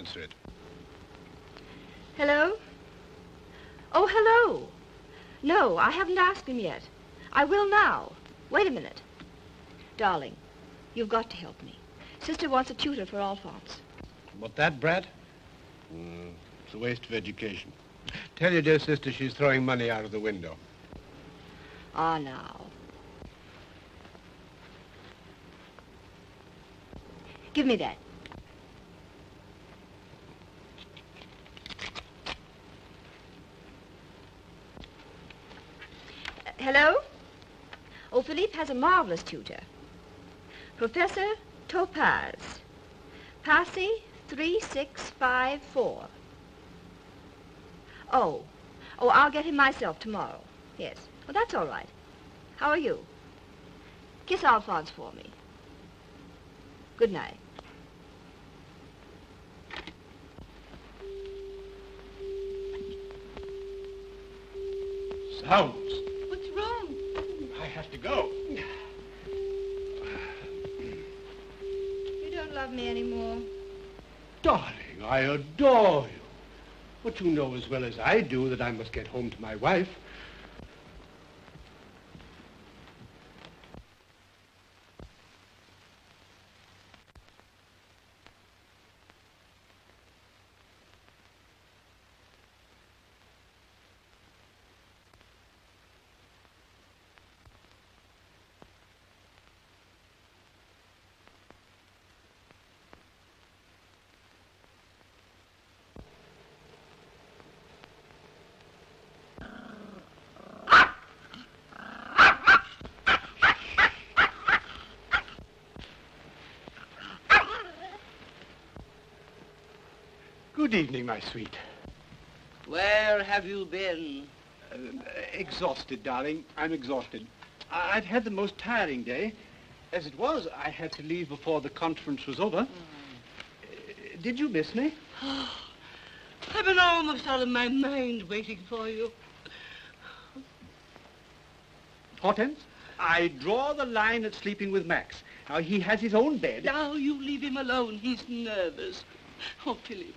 Don't answer it. Hello? Oh, hello. No, I haven't asked him yet. I will now. Wait a minute. Darling, you've got to help me. Sister wants a tutor for Alphonse. What, that brat? Mm, it's a waste of education. Tell your dear sister she's throwing money out of the window. Ah, now. Give me that. Hello? Oh, Philippe has a marvelous tutor. Professor Topaze. Passy 3654. Oh. Oh, I'll get him myself tomorrow. Yes. Well, that's all right. How are you? Kiss Alphonse for me. Good night. Sounds. What's wrong? I have to go. You don't love me anymore. Darling, I adore you. But you know as well as I do that I must get home to my wife. Good evening, my sweet. Where have you been? Uh, exhausted, darling. I'm exhausted. I- I've had the most tiring day. As it was, I had to leave before the conference was over. Uh, did you miss me? Oh, I've been almost out of my mind waiting for you. Hortense, I draw the line at sleeping with Max. Now, he has his own bed. Now you leave him alone. He's nervous. Oh, Philippe,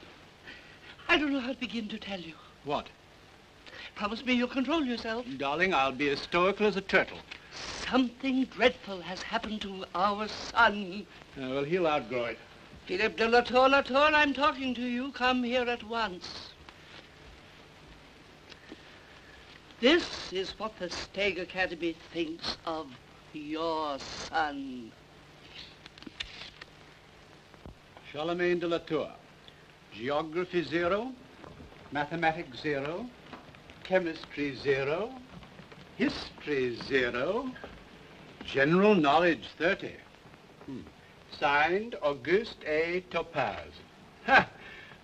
I don't know how to begin to tell you. What? Promise me you'll control yourself. Darling, I'll be as stoical as a turtle. Something dreadful has happened to our son. Uh, well, he'll outgrow it. Philippe de la Tour, La Tour, I'm talking to you. Come here at once. This is what the Stegg Academy thinks of your son. Charlemagne de la Tour. Geography zero, mathematics zero, chemistry zero, history zero, general knowledge 30. Hmm. Signed, Auguste A. Topaze. Ha!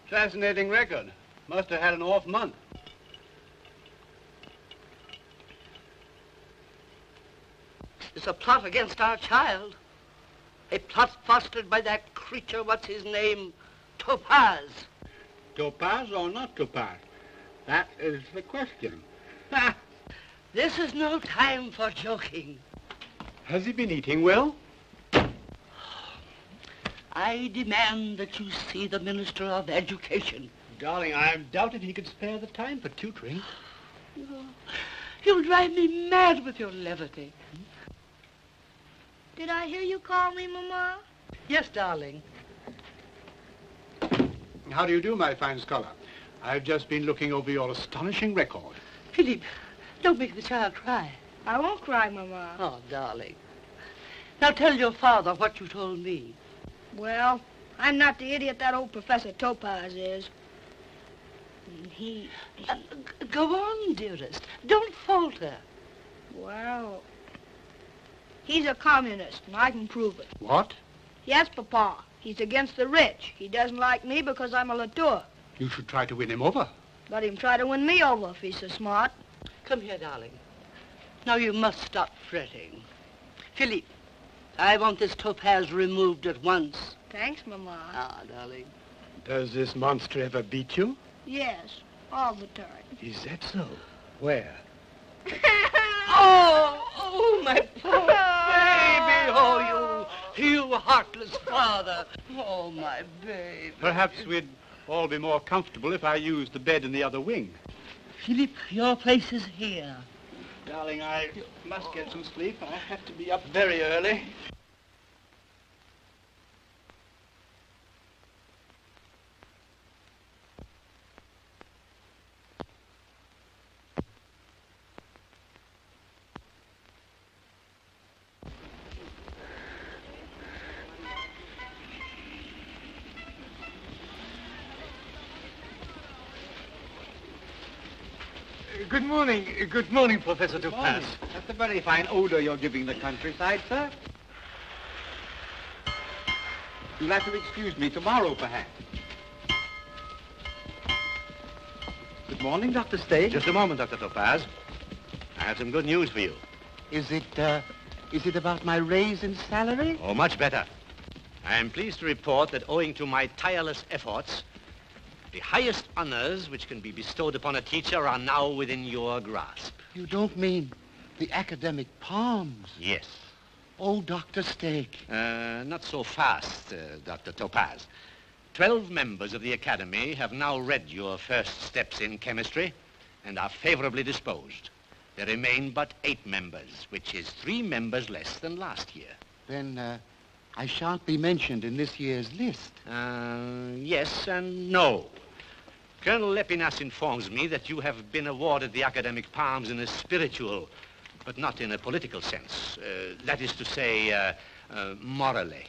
Fascinating record. Must have had an off month. It's a plot against our child. A plot fostered by that creature, what's his name? Topaze. Topaze or not Topaze? That is the question. Ha! This is no time for joking. Has he been eating well? I demand that you see the Minister of Education. Darling, I doubt if he could spare the time for tutoring. You'll drive me mad with your levity. Did I hear you call me, Mama? Yes, darling. How do you do, my fine scholar? I've just been looking over your astonishing record. Philippe, don't make the child cry. I won't cry, Mama. Oh, darling. Now tell your father what you told me. Well, I'm not the idiot that old Professor Topaze is. He, he Uh, go on, dearest. Don't falter. well, he's a communist, and I can prove it. What? Yes, Papa. He's against the rich. He doesn't like me because I'm a Latour. You should try to win him over. Let him try to win me over if he's so smart. Come here, darling. Now you must stop fretting. Philippe, I want this Topaze removed at once. Thanks, Mama. Ah, darling. Does this monster ever beat you? Yes, all the time. Is that so? Where? Oh, oh, my poor baby. Oh, you You heartless father. Oh, my babe. Perhaps we'd all be more comfortable if I used the bed in the other wing. Philippe, your place is here. Darling, I must get some sleep. I have to be up very early. Morning. Good morning, Professor Morning. Topaze. That's a very fine odor you're giving the countryside, sir. You'll have to excuse me tomorrow, perhaps. Good morning, Dr. Stegg. Just a moment, Dr. Topaze. I have some good news for you. Is it, uh, is it about my raise in salary? Oh, much better. I am pleased to report that owing to my tireless efforts, the highest honors which can be bestowed upon a teacher are now within your grasp. You don't mean the academic palms? Yes. Oh, Dr. Stegg. Uh, not so fast, uh, Dr. Topaze. Twelve members of the Academy have now read your first steps in chemistry and are favorably disposed. There remain but eight members, which is three members less than last year. Then, uh, I shan't be mentioned in this year's list. Uh, yes and no. Colonel Lepinas informs me that you have been awarded the academic palms in a spiritual, but not in a political sense. Uh, that is to say, uh, uh, morally.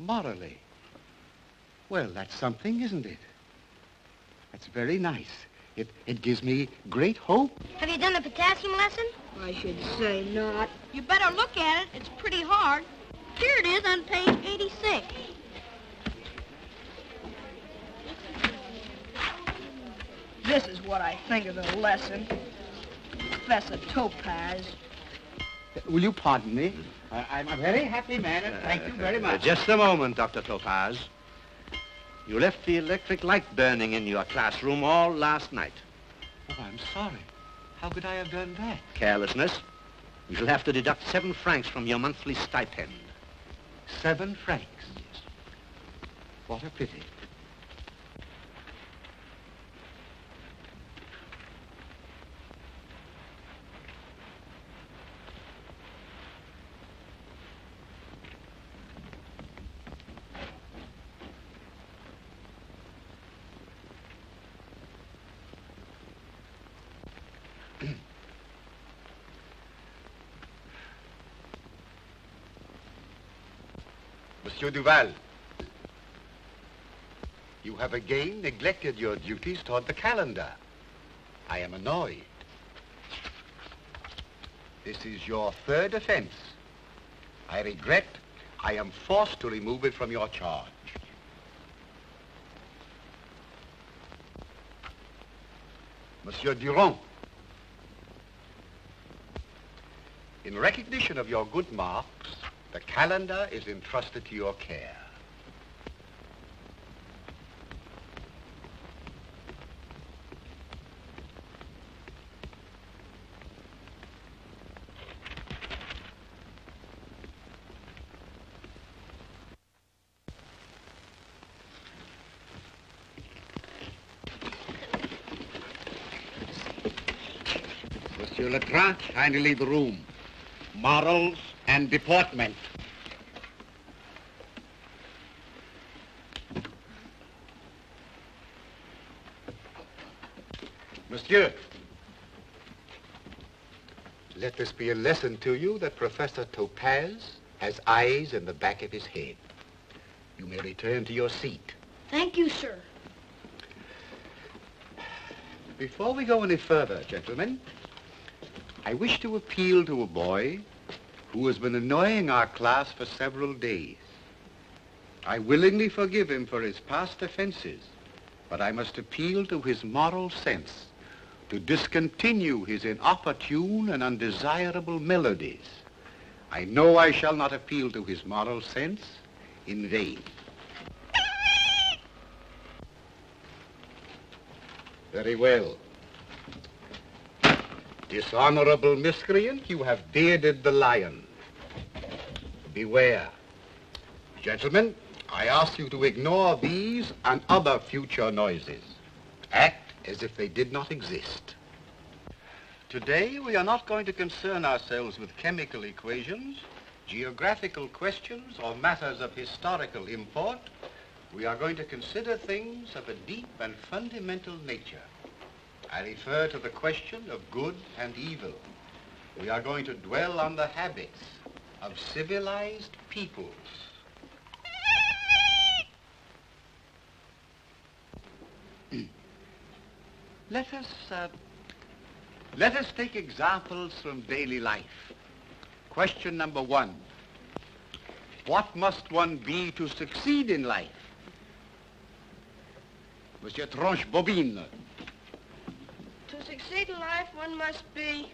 Morally. Well, that's something, isn't it? That's very nice. It, it gives me great hope. Have you done the potassium lesson? I should say not. You better look at it. It's pretty hard. Here it is on page 86. This is what I think of the lesson. Professor Topaze. Will you pardon me? I, I'm a very happy man, and thank you very Uh, much. just a moment, Dr. Topaze. You left the electric light burning in your classroom all last night. Oh, I'm sorry. How could I have done that? Carelessness. You shall have to deduct seven francs from your monthly stipend. Seven francs. What a pity. Monsieur Duval, you have again neglected your duties toward the calendar. I am annoyed. This is your third offense. I regret I am forced to remove it from your charge. Monsieur Durand, in recognition of your good marks, the calendar is entrusted to your care. Monsieur Legrand, kindly leave the room. Morals and deportment. Monsieur, let this be a lesson to you that Professor Topaze has eyes in the back of his head. You may return to your seat. Thank you, sir. Before we go any further, gentlemen, I wish to appeal to a boy who has been annoying our class for several days. I willingly forgive him for his past offenses, but I must appeal to his moral sense to discontinue his inopportune and undesirable melodies. I know I shall not appeal to his moral sense in vain. Very well. Dishonorable miscreant, you have bearded the lion. Beware. Gentlemen, I ask you to ignore these and other future noises. Act as if they did not exist. Today, we are not going to concern ourselves with chemical equations, geographical questions, or matters of historical import. We are going to consider things of a deep and fundamental nature. I refer to the question of good and evil. We are going to dwell on the habits of civilized peoples. Let us, uh, let us take examples from daily life. Question number one. What must one be to succeed in life? Monsieur Tranche Bobine. To succeed in life, one must be...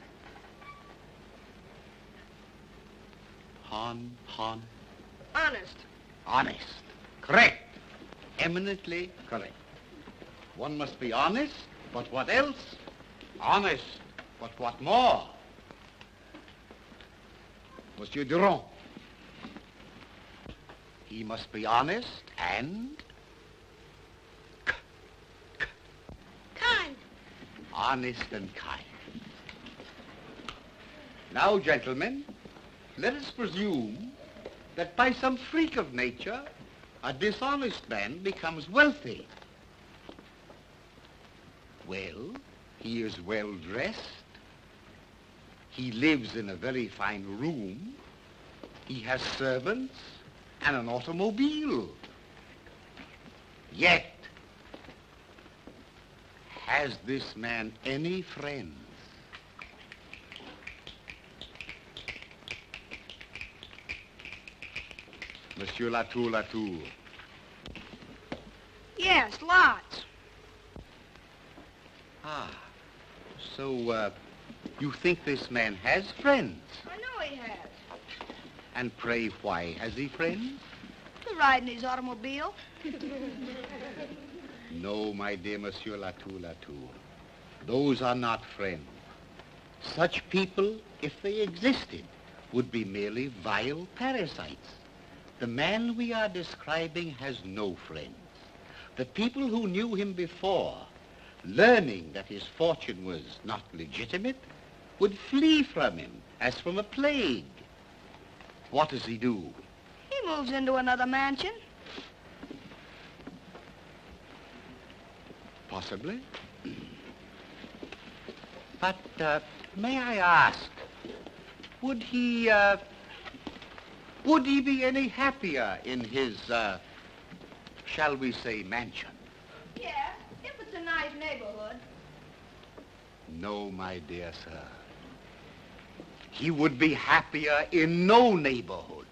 Han, Han. honest. Honest. Correct. Eminently correct. One must be honest, but what else? Honest, but what more? Monsieur Durand. He must be honest and Kind. Honest and kind. Now, gentlemen, let us presume that by some freak of nature, a dishonest man becomes wealthy. Well, he is well dressed. He lives in a very fine room. He has servants and an automobile. Yet, has this man any friends? Monsieur Latour Latour. Yes, lots. Ah, so, uh, you think this man has friends? I know he has. And pray, why has he friends? To ride in his automobile. No, my dear Monsieur Latour Latour. Those are not friends. Such people, if they existed, would be merely vile parasites. The man we are describing has no friends. The people who knew him before, learning that his fortune was not legitimate, would flee from him as from a plague. What does he do? He moves into another mansion. Possibly. But uh, may I ask, would he, uh, would he be any happier in his, uh, shall we say, mansion? Yeah, if it's a nice neighborhood. No, my dear sir. He would be happier in no neighborhood.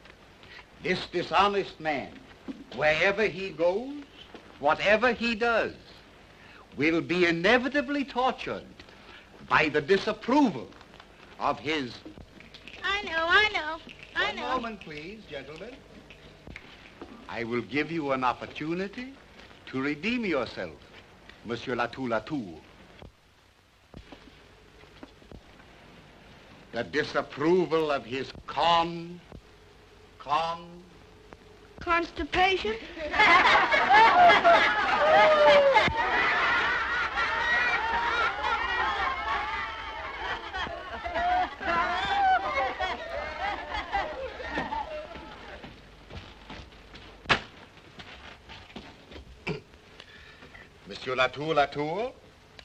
This dishonest man, wherever he goes, whatever he does, will be inevitably tortured by the disapproval of his... I know, I know, I One know. moment, please, gentlemen. I will give you an opportunity to redeem yourself, Monsieur Latour Latour. The disapproval of his con, con, Constipation? Monsieur Latour Latour,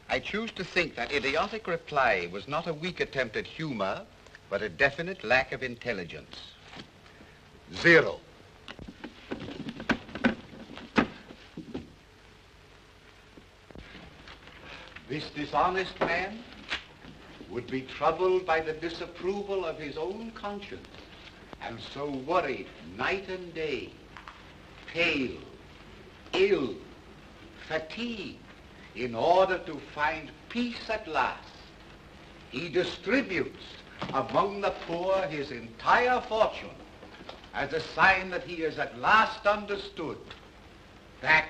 I choose to think that idiotic reply was not a weak attempt at humor, but a definite lack of intelligence. Zero. This dishonest man would be troubled by the disapproval of his own conscience, and so worried night and day, pale, ill, fatigued, in order to find peace at last. He distributes among the poor his entire fortune as a sign that he has at last understood that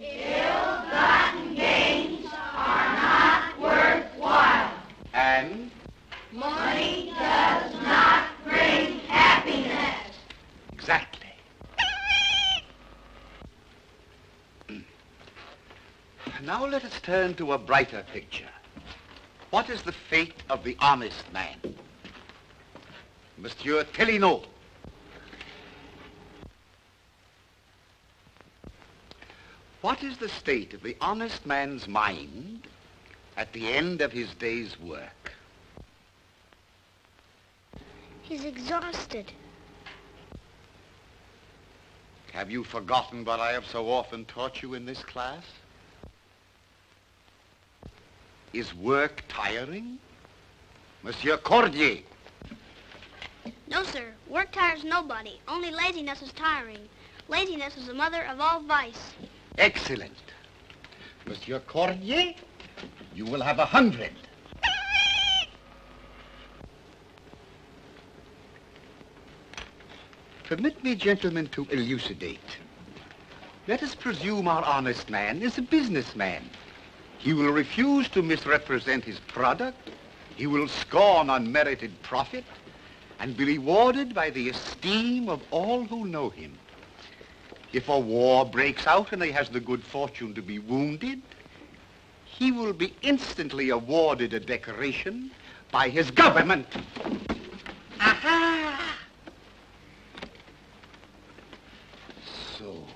ill-gotten gains are not worthwhile. and Money does not bring happiness. exactly. Now let us turn to a brighter picture. What is the fate of the honest man? Monsieur Télinault. What is the state of the honest man's mind at the end of his day's work? He's exhausted. Have you forgotten what I have so often taught you in this class? Is work tiring? Monsieur Cordier. No, sir. Work tires nobody. Only laziness is tiring. Laziness is the mother of all vice. Excellent. Monsieur Cordier, you will have a hundred. Permit me, gentlemen, to elucidate. Let us presume our honest man is a businessman. He will refuse to misrepresent his product. He will scorn unmerited profit and be rewarded by the esteem of all who know him. If a war breaks out and he has the good fortune to be wounded, he will be instantly awarded a decoration by his government. Aha! So,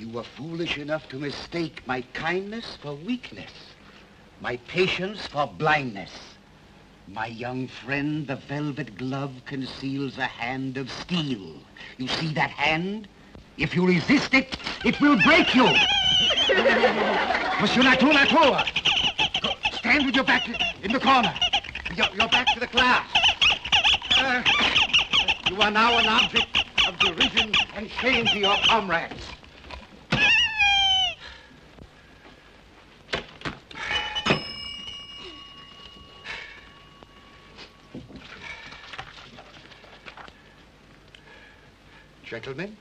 you were foolish enough to mistake my kindness for weakness, my patience for blindness. My young friend, the velvet glove conceals a hand of steel. You see that hand? If you resist it, it will break you. Monsieur Latour, Latour! Stand with your back in the corner. Your, your back to the class. Uh, you are now an object of derision and shame to your comrades. Gentlemen,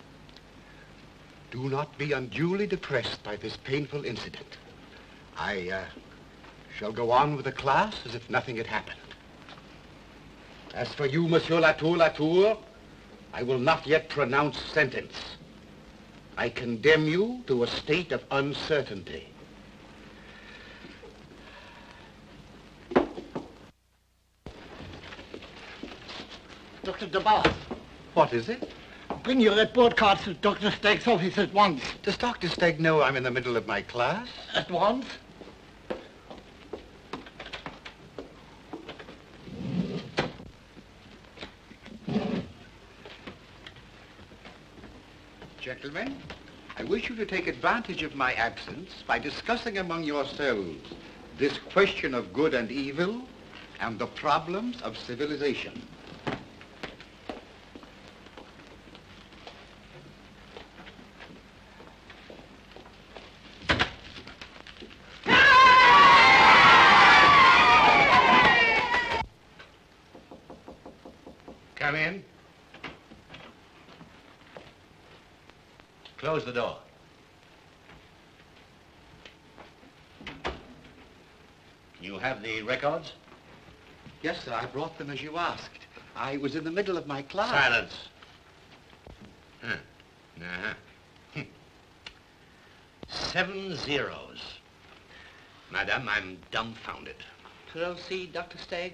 do not be unduly depressed by this painful incident. I uh, shall go on with the class as if nothing had happened. As for you, Monsieur Latour Latour, I will not yet pronounce sentence. I condemn you to a state of uncertainty. Dr. DeBath, What is it? Bring your report cards to Dr. Stegg's office at once. Does Dr. Stegg know I'm in the middle of my class? At once? Gentlemen, I wish you to take advantage of my absence by discussing among yourselves this question of good and evil and the problems of civilization. Come in. Close the door. You have the records? Yes, sir, I brought them as you asked. I was in the middle of my class. Silence. Huh. Uh-huh. Seven zeros. Madam, I'm dumbfounded. Proceed, Dr. Stegg.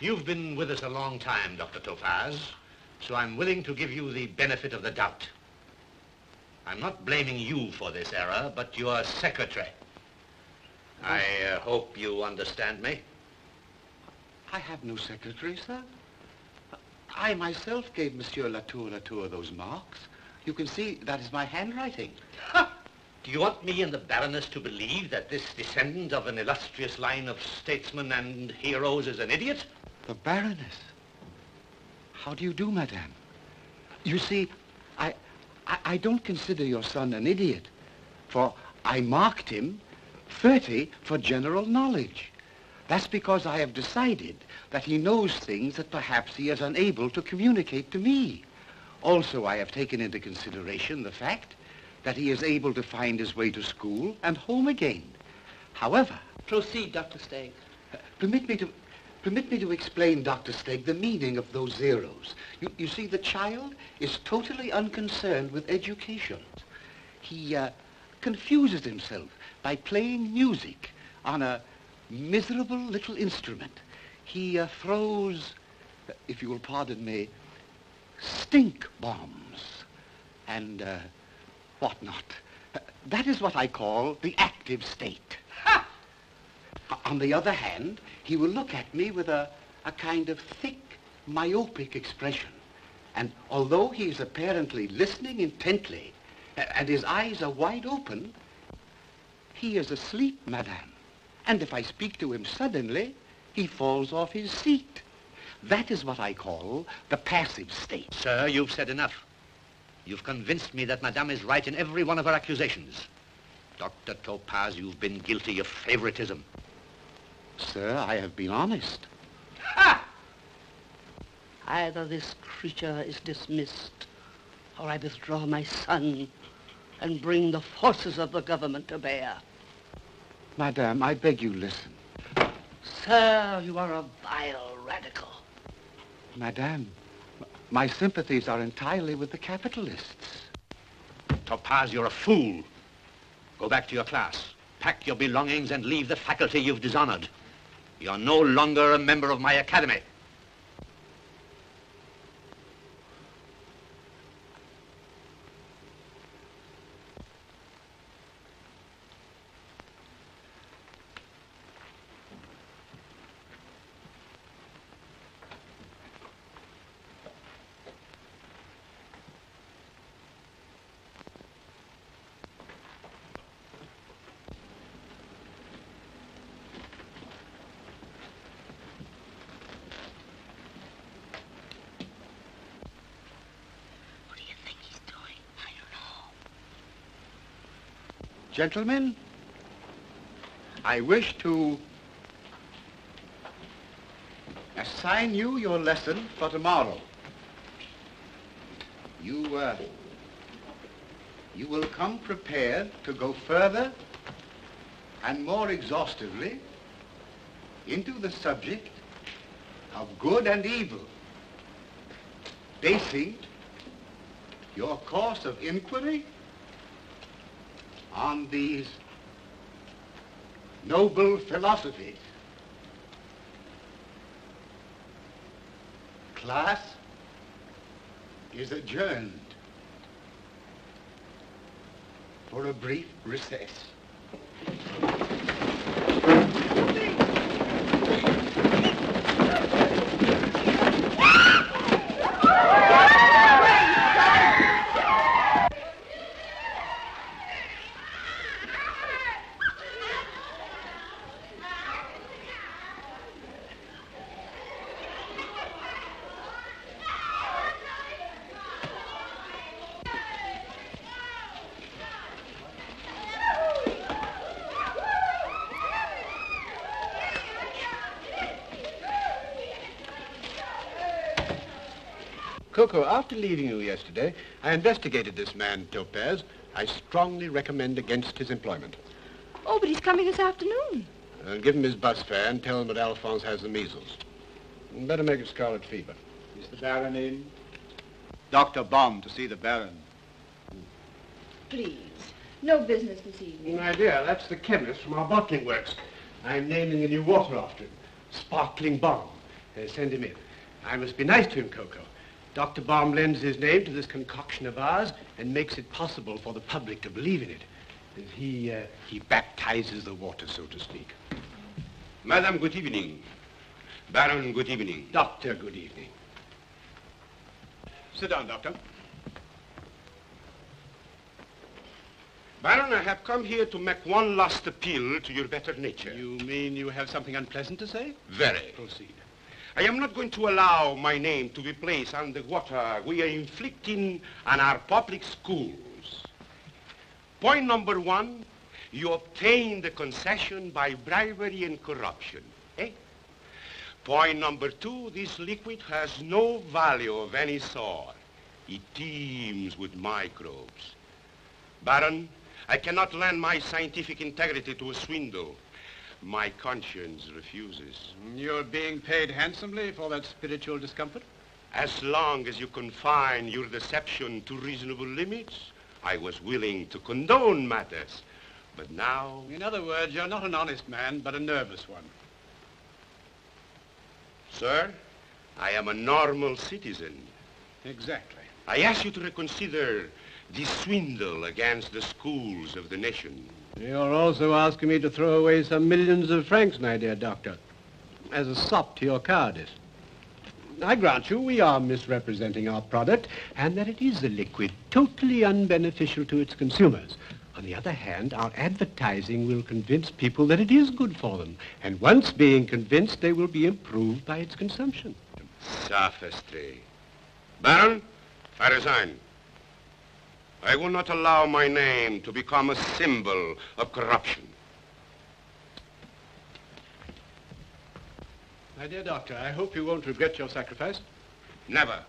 You've been with us a long time, Dr. Topaze, so I'm willing to give you the benefit of the doubt. I'm not blaming you for this error, but your secretary. I uh, hope you understand me. I have no secretary, sir. I myself gave Monsieur Latour Latour those marks. You can see that is my handwriting. Do you want me and the Baroness to believe that this descendant of an illustrious line of statesmen and heroes is an idiot? The Baroness. How do you do, madame? You see, I, I, I don't consider your son an idiot, for I marked him 30 for general knowledge. That's because I have decided that he knows things that perhaps he is unable to communicate to me. Also, I have taken into consideration the fact that he is able to find his way to school and home again. However, Proceed, Dr. Stegg. Permit me to, permit me to explain, Dr. Stegg, the meaning of those zeros. You, you see, the child is totally unconcerned with education. He uh, confuses himself by playing music on a miserable little instrument. He uh, throws, if you will pardon me, stink bombs and uh, whatnot. That is what I call the active state. Ha! On the other hand, he will look at me with a, a kind of thick, myopic expression. And although he is apparently listening intently, and his eyes are wide open, he is asleep, madame. And if I speak to him suddenly, he falls off his seat. That is what I call the passive state. Sir, you've said enough. You've convinced me that Madame is right in every one of her accusations. Dr. Topaze, you've been guilty of favoritism. Sir, I have been honest. Ha! Either this creature is dismissed, or I withdraw my son and bring the forces of the government to bear. Madame, I beg you listen. Sir, you are a vile radical. Madame, my sympathies are entirely with the capitalists. Topaze, you're a fool. Go back to your class. Pack your belongings and leave the faculty you've dishonored. You're no longer a member of my academy. Gentlemen, I wish to assign you your lesson for tomorrow. You, uh, you will come prepared to go further and more exhaustively into the subject of good and evil, basing your course of inquiry on these noble philosophies. Class is adjourned for a brief recess. Coco, after leaving you yesterday, I investigated this man, Topaze. I strongly recommend against his employment. Oh, but he's coming this afternoon. Uh, give him his bus fare and tell him that Alphonse has the measles. Better make it scarlet fever. Is the Baron in? Dr. Bomb to see the Baron. Please. No business this evening. My dear, that's the chemist from our bottling works. I'm naming a new water after him. Sparkling Bomb. Uh, send him in. I must be nice to him, Coco. Dr. Bomb lends his name to this concoction of ours and makes it possible for the public to believe in it. And he, uh, he baptizes the water, so to speak. Madam, good evening. Baron, good evening. Doctor, good evening. Sit down, Doctor. Baron, I have come here to make one last appeal to your better nature. You mean you have something unpleasant to say? Very. Proceed. I am not going to allow my name to be placed the water we are inflicting on our public schools. Point number one, you obtain the concession by bribery and corruption. Eh? Point number two, this liquid has no value of any sort. It teems with microbes. Baron, I cannot lend my scientific integrity to a swindle. My conscience refuses. You're being paid handsomely for that spiritual discomfort? As long as you confine your deception to reasonable limits, I was willing to condone matters. But now... In other words, you're not an honest man, but a nervous one. Sir, I am a normal citizen. Exactly. I ask you to reconsider this swindle against the schools of the nation. You're also asking me to throw away some millions of francs, my dear doctor, as a sop to your cowardice. I grant you we are misrepresenting our product and that it is a liquid totally unbeneficial to its consumers. On the other hand, our advertising will convince people that it is good for them. And once being convinced, they will be improved by its consumption. Sophistry. Baron, I resign. I will not allow my name to become a symbol of corruption. My dear doctor, I hope you won't regret your sacrifice. Never.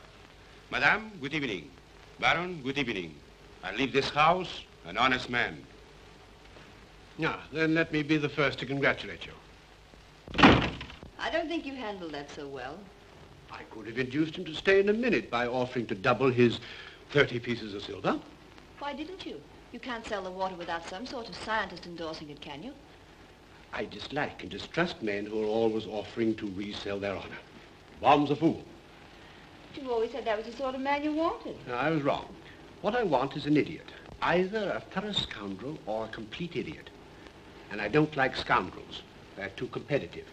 Madame, good evening. Baron, good evening. I leave this house an honest man. Ah, then let me be the first to congratulate you. I don't think you handled that so well. I could have induced him to stay in a minute by offering to double his 30 pieces of silver. Why didn't you? You can't sell the water without some sort of scientist endorsing it, can you? I dislike and distrust men who are always offering to resell their honor. Bomb's a fool. But You always said that was the sort of man you wanted. No, I was wrong. What I want is an idiot. Either a thorough scoundrel or a complete idiot. And I don't like scoundrels. They're too competitive.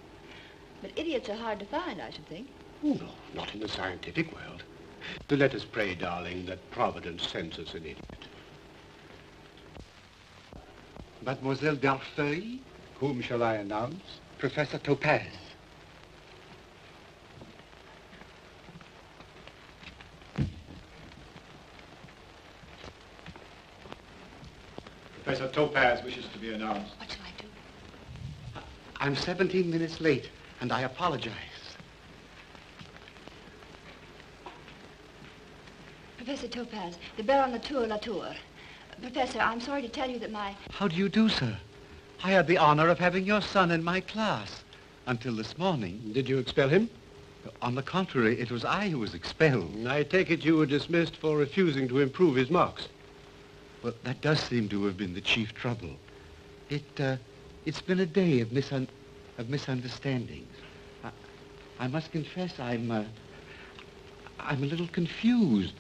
But idiots are hard to find, I should think. Oh, no, not in the scientific world. So let us pray, darling, that Providence sends us an idiot. Mademoiselle Darfeuille, Whom shall I announce? Professor Topaze. Professor Topaze wishes to be announced. What shall I do? I'm 17 minutes late, and I apologize. Professor Topaze, the bell on Baron Latour Latour. Professor, I'm sorry to tell you that my... How do you do, sir? I had the honor of having your son in my class until this morning. Did you expel him? On the contrary, it was I who was expelled. I take it you were dismissed for refusing to improve his marks. Well, that does seem to have been the chief trouble. It, uh, it's been a day of, misun- of misunderstandings. I, I must confess I'm, uh, I'm a little confused.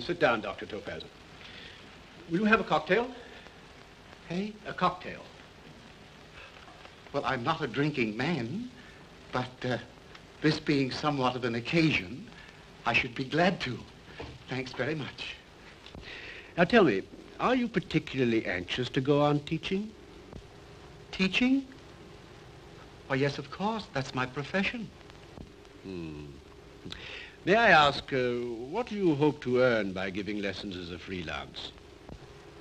Sit down, Dr. Topaze. Will you have a cocktail? Hey? A cocktail. Well, I'm not a drinking man, but uh, this being somewhat of an occasion, I should be glad to. Thanks very much. Now tell me, are you particularly anxious to go on teaching? Teaching? Why, yes, of course. That's my profession. Hmm. May I ask, uh, what do you hope to earn by giving lessons as a freelance?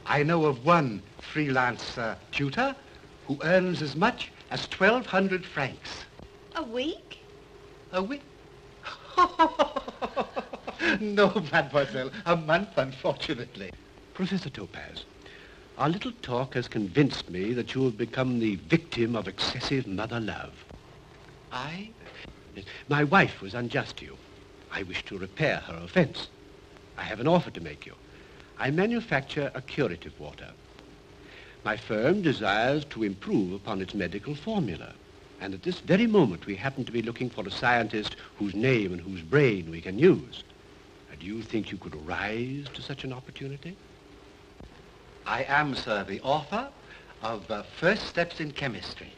I know of one freelance uh, tutor who earns as much as 1,200 francs. A week? A week? no, mademoiselle. A month, unfortunately. Professor Topaze, our little talk has convinced me that you have become the victim of excessive mother love. I? My wife was unjust to you. I wish to repair her offense. I have an offer to make you. I manufacture a curative water. My firm desires to improve upon its medical formula. And at this very moment, we happen to be looking for a scientist whose name and whose brain we can use. Uh, do you think you could rise to such an opportunity? I am, sir, the author of uh, First Steps in Chemistry.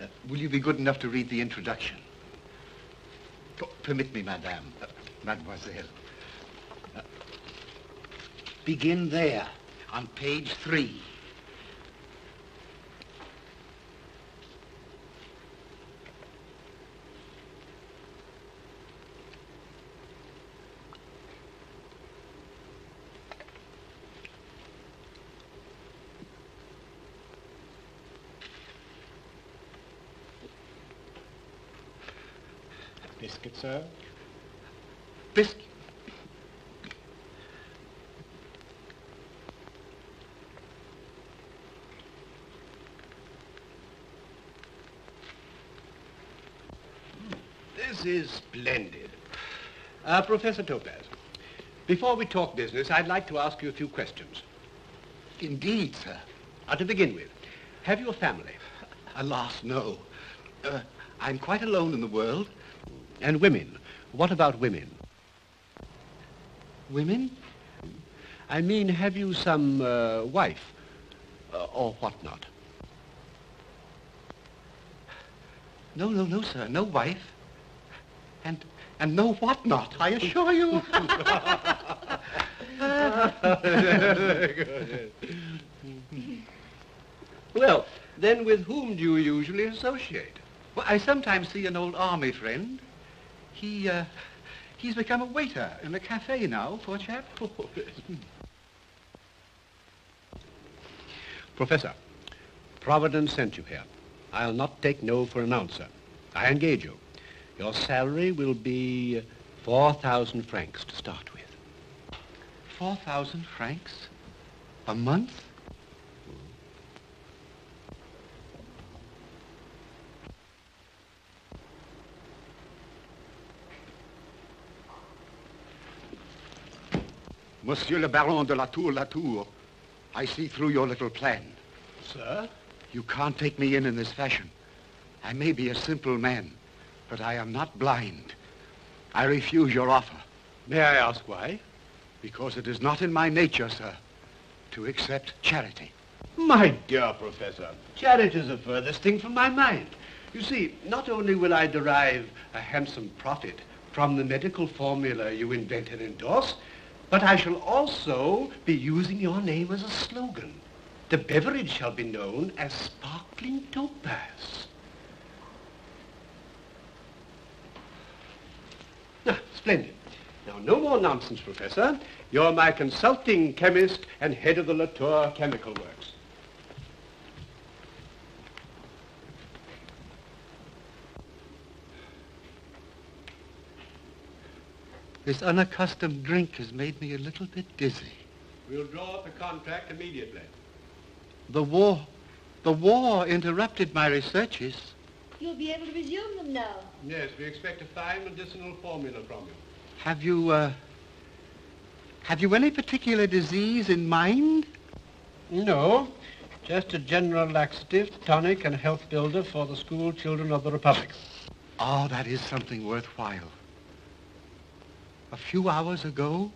Uh, will you be good enough to read the introduction? Permit me, madame, uh, mademoiselle. Uh, begin there, on page three. Biscuit, sir? Biscuit. This is splendid. Uh, Professor Topaze, Before we talk business, I'd like to ask you a few questions. Indeed, sir. Uh, to begin with, have you a family? Alas, no. Uh, I'm quite alone in the world. And women? What about women? Women? I mean, have you some uh, wife uh, or whatnot? No, no, no, sir. No wife. And and no whatnot, I assure you. well, then with whom do you usually associate? Well, I sometimes see an old army friend. He, uh, he's become a waiter in a cafe now, poor chap. Professor, Providence sent you here. I'll not take no for an answer. I engage you. Your salary will be 4,000 francs to start with. 4,000 francs? A month? Monsieur le Baron de la Tour Latour, I see through your little plan. Sir? You can't take me in in this fashion. I may be a simple man, but I am not blind. I refuse your offer. May I ask why? Because it is not in my nature, sir, to accept charity. My dear Professor, charity is the furthest thing from my mind. You see, not only will I derive a handsome profit from the medical formula you invent and endorse, but I shall also be using your name as a slogan. The beverage shall be known as Sparkling Topaze. Ah, splendid. Now, no more nonsense, Professor. You're my consulting chemist and head of the Latour Chemical Works. This unaccustomed drink has made me a little bit dizzy. We'll draw up a contract immediately. The war, the war interrupted my researches. You'll be able to resume them now. Yes, we expect a fine medicinal formula from you. Have you, uh, have you any particular disease in mind? No, just a general laxative, tonic, and health builder for the school children of the Republic. Oh, that is something worthwhile. A few hours ago,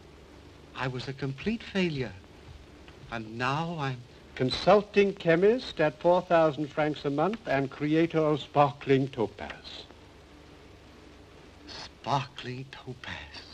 I was a complete failure. And now I'm... Consulting chemist at 4,000 francs a month and creator of Sparkling Topaze. Sparkling Topaze.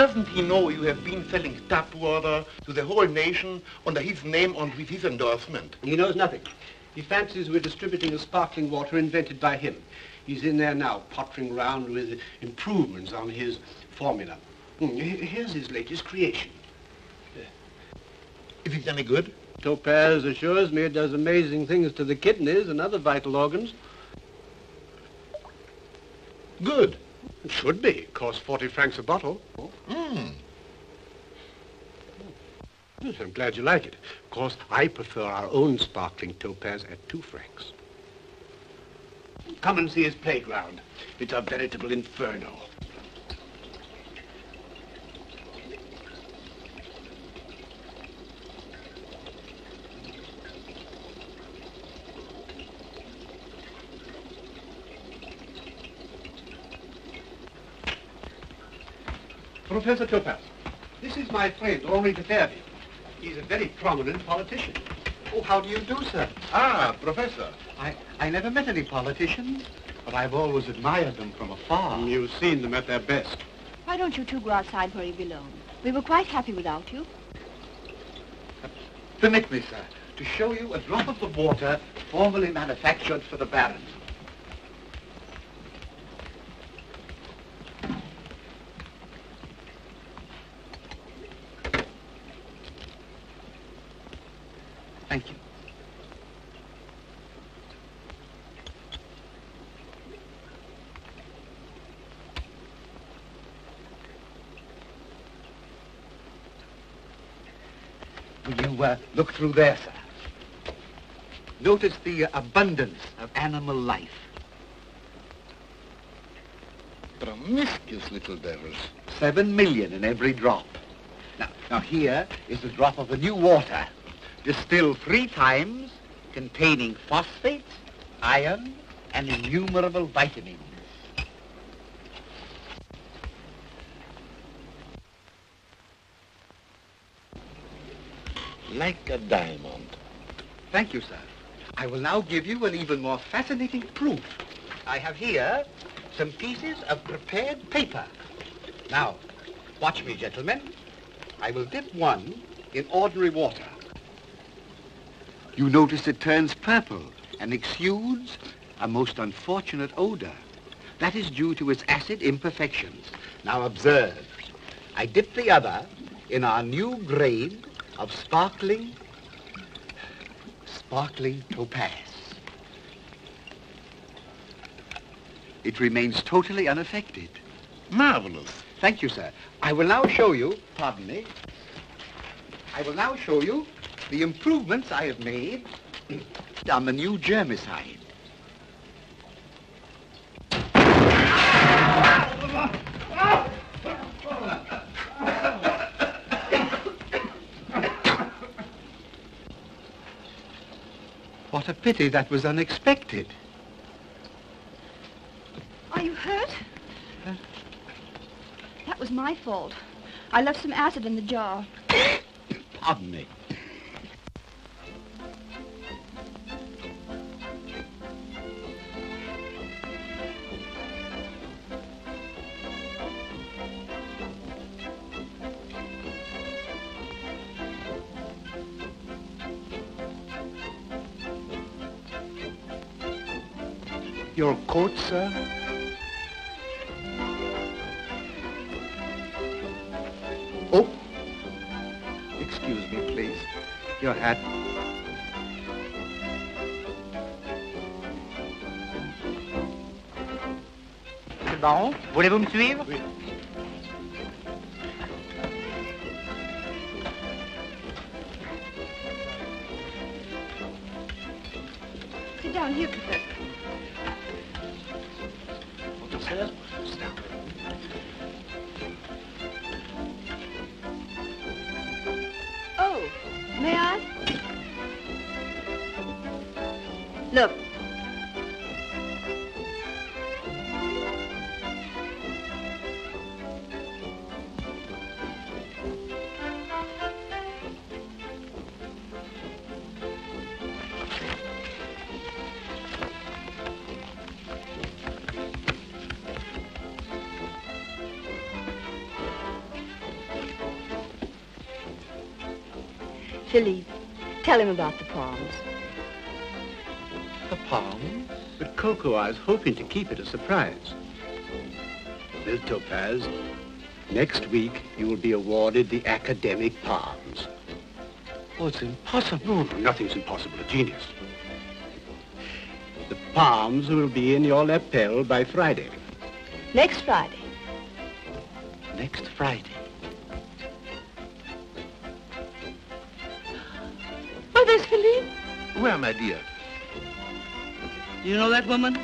Doesn't he know you have been selling tap water to the whole nation under his name and with his endorsement? He knows nothing. He fancies we're distributing a sparkling water invented by him. He's in there now, pottering round with improvements on his formula. Hmm, Here's his latest creation. Is it any good? Topaze assures me it does amazing things to the kidneys and other vital organs. Good. It should be. It costs 40 francs a bottle. Hmm. Yes, I'm glad you like it. Of course, I prefer our own sparkling topaze at two francs. Come and see his playground. It's a veritable inferno. Professor Topaze, this is my friend, Henri de Fairville. He's a very prominent politician. Oh, how do you do, sir? Ah, Professor. I, I never met any politicians, but I've always admired them from afar. You've seen them at their best. Why don't you two go outside where you belong? We were quite happy without you. Permit me, sir, to show you a drop of the water formerly manufactured for the Baron. Thank you. Will you uh, look through there, sir? Notice the abundance of animal life. Promiscuous little devils. Seven million in every drop. Now, now here is the drop of the new water, distilled three times, containing phosphates, iron, and innumerable vitamins. Like a diamond. Thank you, sir. I will now give you an even more fascinating proof. I have here some pieces of prepared paper. Now, watch me, gentlemen. I will dip one in ordinary water. You notice it turns purple and exudes a most unfortunate odor. That is due to its acid imperfections. Now observe. I dip the other in our new grade of sparkling, sparkling topaze. It remains totally unaffected. Marvelous. Thank you, sir. I will now show you, pardon me, I will now show you the improvements I have made on the new germicide. What a pity that was unexpected. Are you hurt? That was my fault. I left some acid in the jar. Pardon me. Your coat, sir? Oh, excuse me, please. Your hat. Monsieur le baron, voulez-vous me suivre Oui. Oh, may I? Look. Tell him about the palms. The palms? But Coco, I was hoping to keep it a surprise. Miss Topaze, next week you will be awarded the academic palms. Oh, it's impossible. Nothing's impossible. A genius. The palms will be in your lapel by Friday. Next Friday. Next Friday. My dear? You know that woman?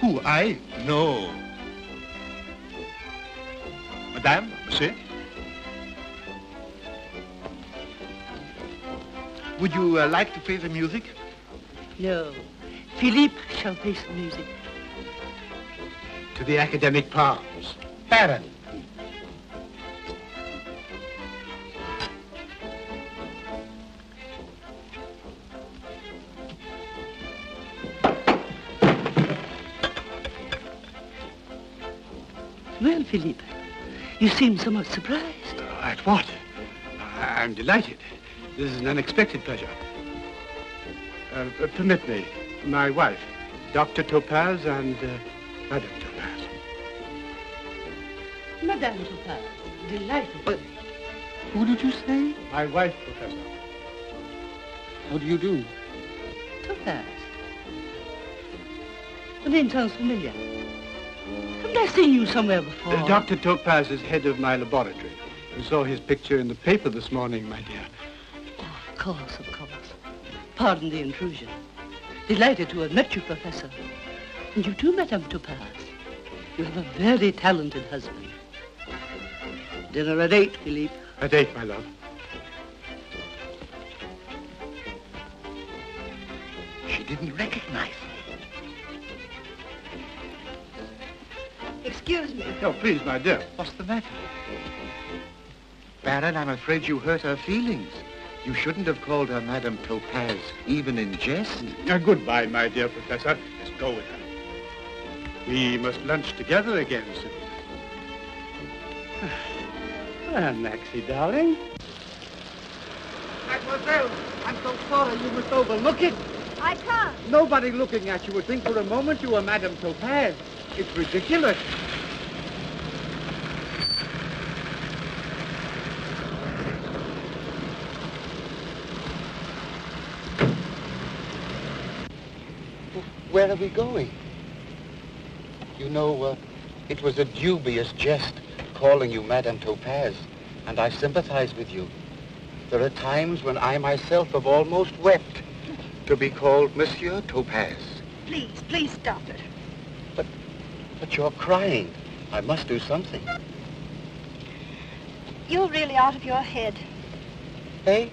Who, I? No. Madame, monsieur? Would you uh, like to play the music? No. Philippe shall play some music. To the academic palms. Baron. You seem somewhat surprised. At what? I- I'm delighted. This is an unexpected pleasure. Uh, uh, permit me. My wife, Dr. Topaze and uh, Madame Topaze. Madame Topaze, delighted. Who did you say? My wife, Professor. How do you do? Topaze. The name sounds familiar. Haven't I seen you somewhere before? Uh, Dr. Topaze is head of my laboratory. You saw his picture in the paper this morning, my dear. Oh, Of course, of course. Pardon the intrusion. Delighted to have met you, Professor. And you too, Madame Topaze. You have a very talented husband. Dinner at eight, Philippe. At eight, my love. She didn't recognize Excuse me. Oh, please, my dear. What's the matter? Baron, I'm afraid you hurt her feelings. You shouldn't have called her Madame Topaze, even in jest. Uh, goodbye, my dear Professor. Let's go with her. We must lunch together again soon. Well, Maxie, darling. Mademoiselle, I'm so sorry you must overlook it. I can't. Nobody looking at you would think for a moment you were Madame Topaze. It's ridiculous. Where are we going? You know, uh, it was a dubious jest calling you Madame Topaze, and I sympathize with you. There are times when I myself have almost wept to be called Monsieur Topaze. Please, please stop it. But you're crying. I must do something. You're really out of your head. Hey?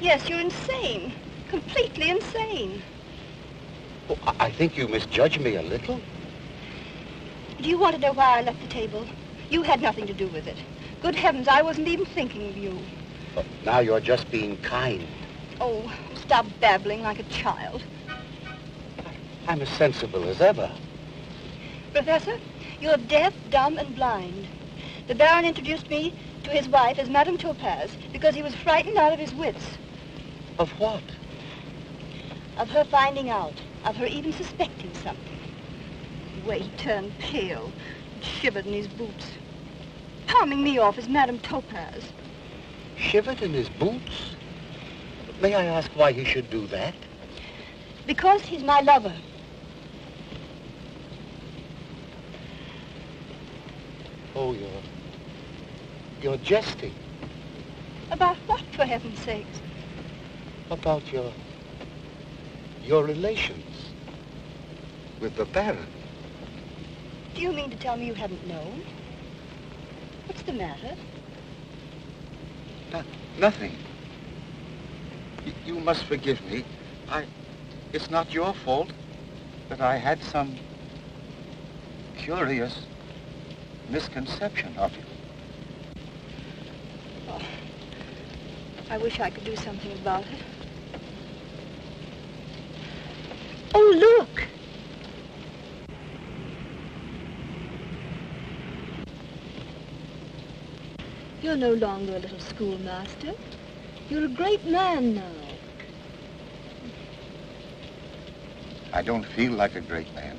Yes, you're insane. Completely insane. Oh, I I think you misjudge me a little. Do you want to know why I left the table? You had nothing to do with it. Good heavens, I wasn't even thinking of you. But now you're just being kind. Oh, stop babbling like a child. I'm as sensible as ever. Professor, you're deaf, dumb, and blind. The Baron introduced me to his wife as Madame Topaze because he was frightened out of his wits Of what? of her finding out, of her even suspecting something. The way he turned pale and shivered in his boots, palming me off as Madame Topaze. Shivered in his boots? May I ask why he should do that? Because he's my lover. Oh, you're... You're jesting About what, for heaven's sakes? about your... your relations with the Baron. Do you mean to tell me you hadn't known? What's the matter? No, nothing. Y- you must forgive me. I... It's not your fault that I had some curious misconception of you. Oh, I wish I could do something about it. Oh, look! You're no longer a little schoolmaster. You're a great man now. I don't feel like a great man.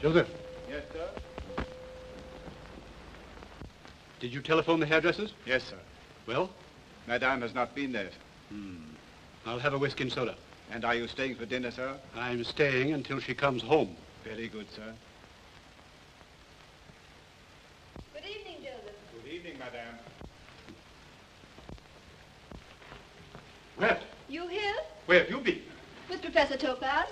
Joseph, telephone the hairdressers? Yes, sir. Well, Madame has not been there. hmm. I'll have a whiskey and soda. And are you staying for dinner, sir? I'm staying until she comes home. Very good, sir. Good evening, Joseph. Good evening, Madame. Well, You here? where have you been? With Professor Topaze?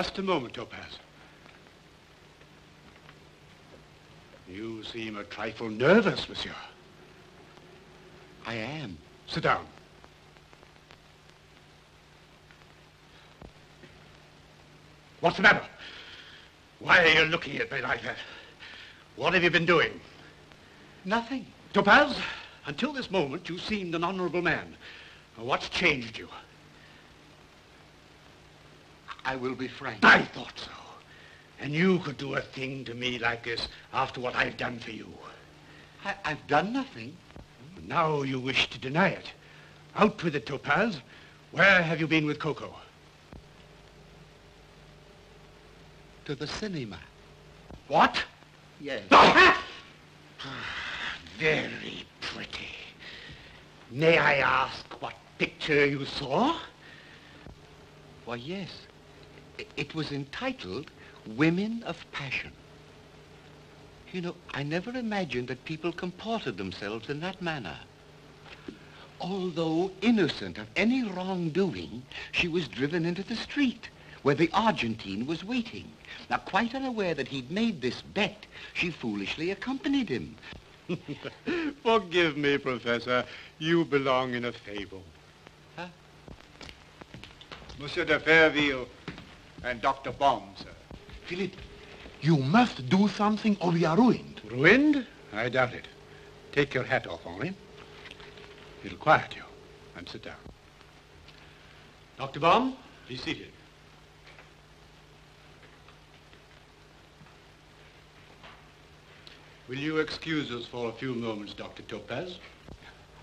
Just a moment, Topaze. You seem a trifle nervous, monsieur. I am. Sit down. What's the matter? Why are you looking at me like that? What have you been doing? Nothing. Topaze, until this moment, you seemed an honorable man. What's changed you? I will be frank. I thought so. And you could do a thing to me like this after what I've done for you. I, I've done nothing. Now you wish to deny it. Out with it, Topaze. Where have you been with Coco? to the cinema. What? Yes. Ah! Very pretty. May I ask what picture you saw? Why, yes. It was entitled Women of Passion. You know, I never imagined that people comported themselves in that manner. Although innocent of any wrongdoing, she was driven into the street where the Argentine was waiting. Now, quite unaware that he'd made this bet, she foolishly accompanied him. Forgive me, Professor. You belong in a fable. Huh? Monsieur de Fairville and Dr. Bomb, sir. Philippe, you must do something or we are ruined. Ruined? I doubt it. Take your hat off, Henri. It'll quiet you. And sit down. Dr. Bomb, be seated. Will you excuse us for a few moments, Dr. Topaze?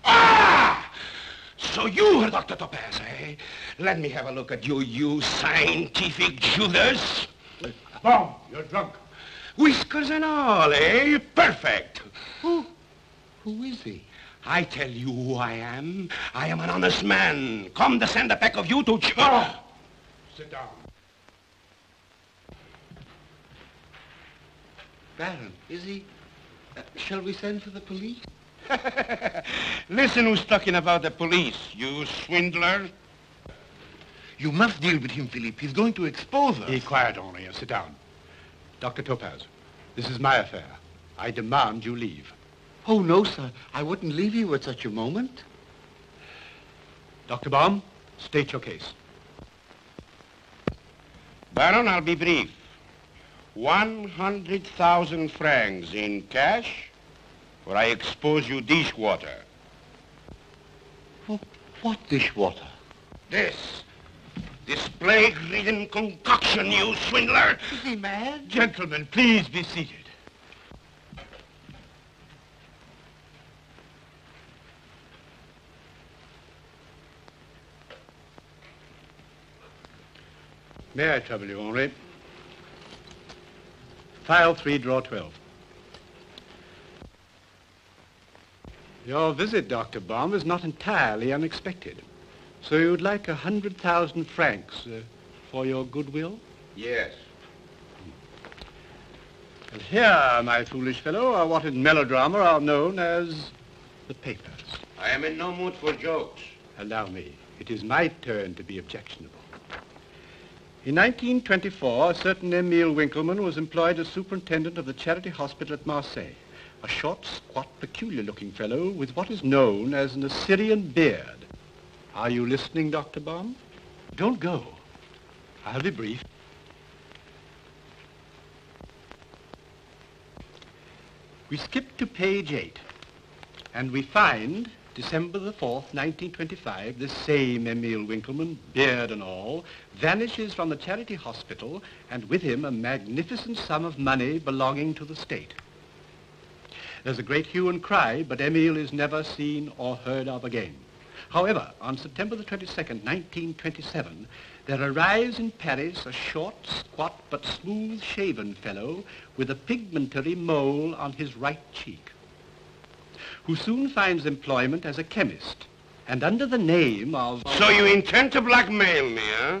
Ah! So you are Dr. Topaze, eh? Let me have a look at you, you scientific Judas. Bomb, you're drunk. Whiskers and all, eh? Perfect. Who? Who is he? I tell you who I am. I am an honest man. Come to send a pack of you to... Ch- Sit down. Baron, is he? Uh, shall we send for the police? Listen who's talking about the police, you swindler. You must deal with him, Philippe. He's going to expose us. Be quiet, Henri, and sit down. Dr. Topaze, this is my affair. I demand you leave. Oh, no, sir. I wouldn't leave you at such a moment. Dr. Bomb, state your case. Baron, I'll be brief. 100,000 francs in cash, or I expose you dishwater. Well, what dishwater? This. This plague-ridden concoction, you swindler. Is he mad? Gentlemen, please be seated. May I trouble you, Henri? File 3, draw 12. Your visit, Dr. Bomb, is not entirely unexpected. So you'd like a hundred thousand francs uh, for your goodwill? Yes. And here, my foolish fellow, are what in melodrama are known as the papers. I am in no mood for jokes. Allow me. It is my turn to be objectionable. In 1924, a certain Emile Winkleman was employed as superintendent of the charity hospital at Marseille. A short, squat, peculiar-looking fellow with what is known as an Assyrian beard. Are you listening, Dr. Bomb? Don't go. I'll be brief. We skip to page 8, and we find December the 4th, 1925, this same Emil Winkleman, beard and all, vanishes from the charity hospital, and with him a magnificent sum of money belonging to the state. There's a great hue and cry, but Emile is never seen or heard of again. However, on September the 22nd, 1927, there arrives in Paris a short, squat, but smooth-shaven fellow with a pigmentary mole on his right cheek, who soon finds employment as a chemist, and under the name of... So you intend to blackmail me, huh?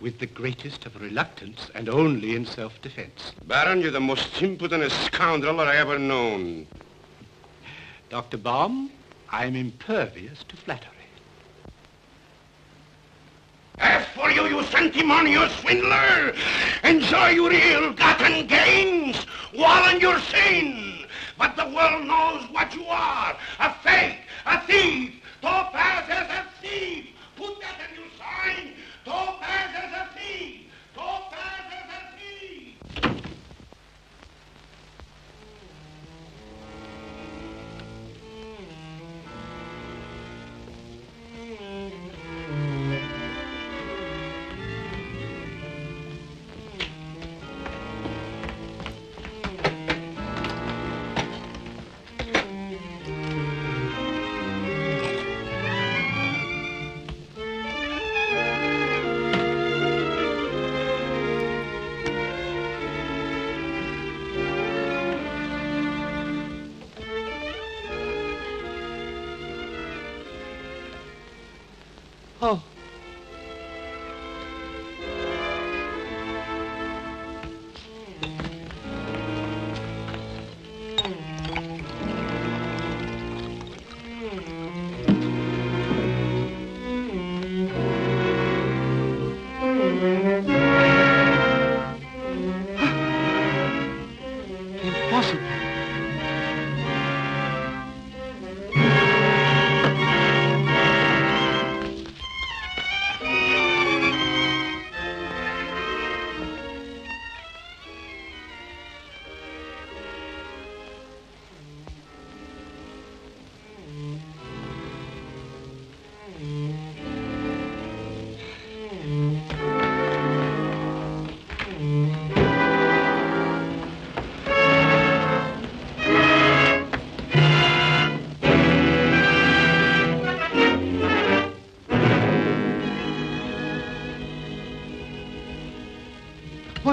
With the greatest of reluctance and only in self-defense. Baron, you're the most impudent scoundrel that I ever known. Dr. Bomb, I'm impervious to flattery. As for you, you sentimental swindler, enjoy your ill-gotten gains, while in your sin. But the world knows what you are, a fake, a thief. Topaze is a thief. Put that in your sign. Topaze is a thief. Topaze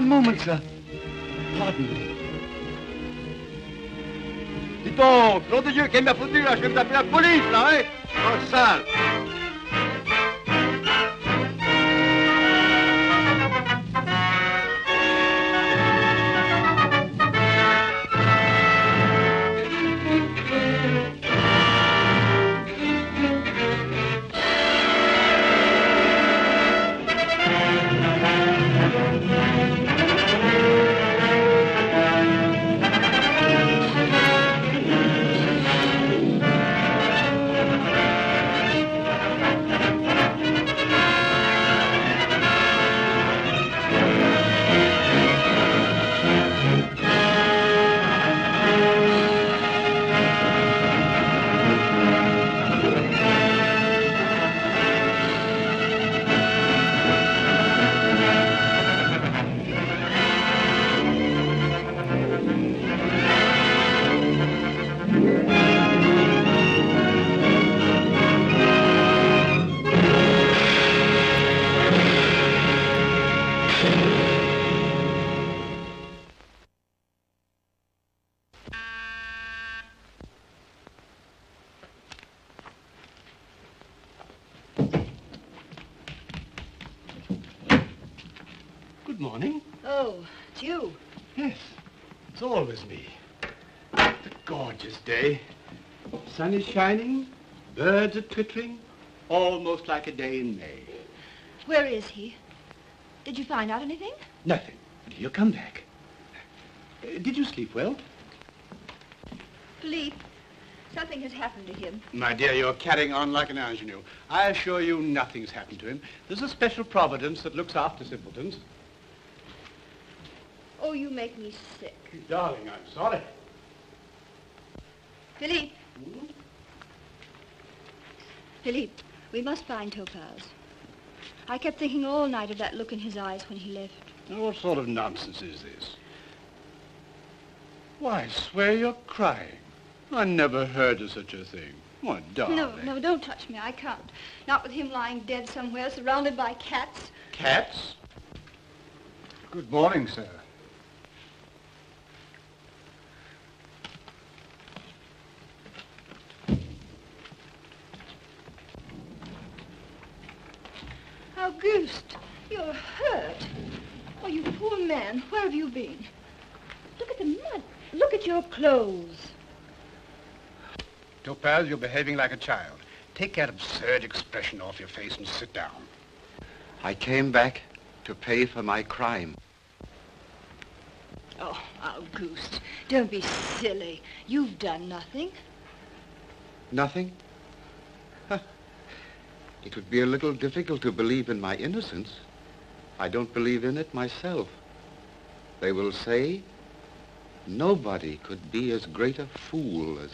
One moment, sir. Pardon me. Dis donc, nom de Dieu, quelle m'a foutu là Je vais t'appeler la police là, hein Oh, sale The sun is shining, birds are twittering, almost like a day in May. Where is he? Did you find out anything? Nothing. But he'll come back. Uh, did you sleep well? Philippe, something has happened to him. My dear, you're carrying on like an ingenue. I assure you nothing's happened to him. There's a special providence that looks after simpletons. Oh, you make me sick. Darling, I'm sorry. Philippe. Philippe, we must find Topaze. I kept thinking all night of that look in his eyes when he left. Now, what sort of nonsense is this? Why, I swear you're crying. I never heard of such a thing. Why, darling. No, no, don't touch me. I can't. Not with him lying dead somewhere, surrounded by cats. Cats? Good morning, sir. Auguste, you're hurt. Oh, you poor man. Where have you been? Look at the mud. Look at your clothes. Topaze, you're behaving like a child. Take that absurd expression off your face and sit down. I came back to pay for my crime. Oh, Auguste, don't be silly. You've done nothing. Nothing? It would be a little difficult to believe in my innocence. I don't believe in it myself. They will say nobody could be as great a fool as,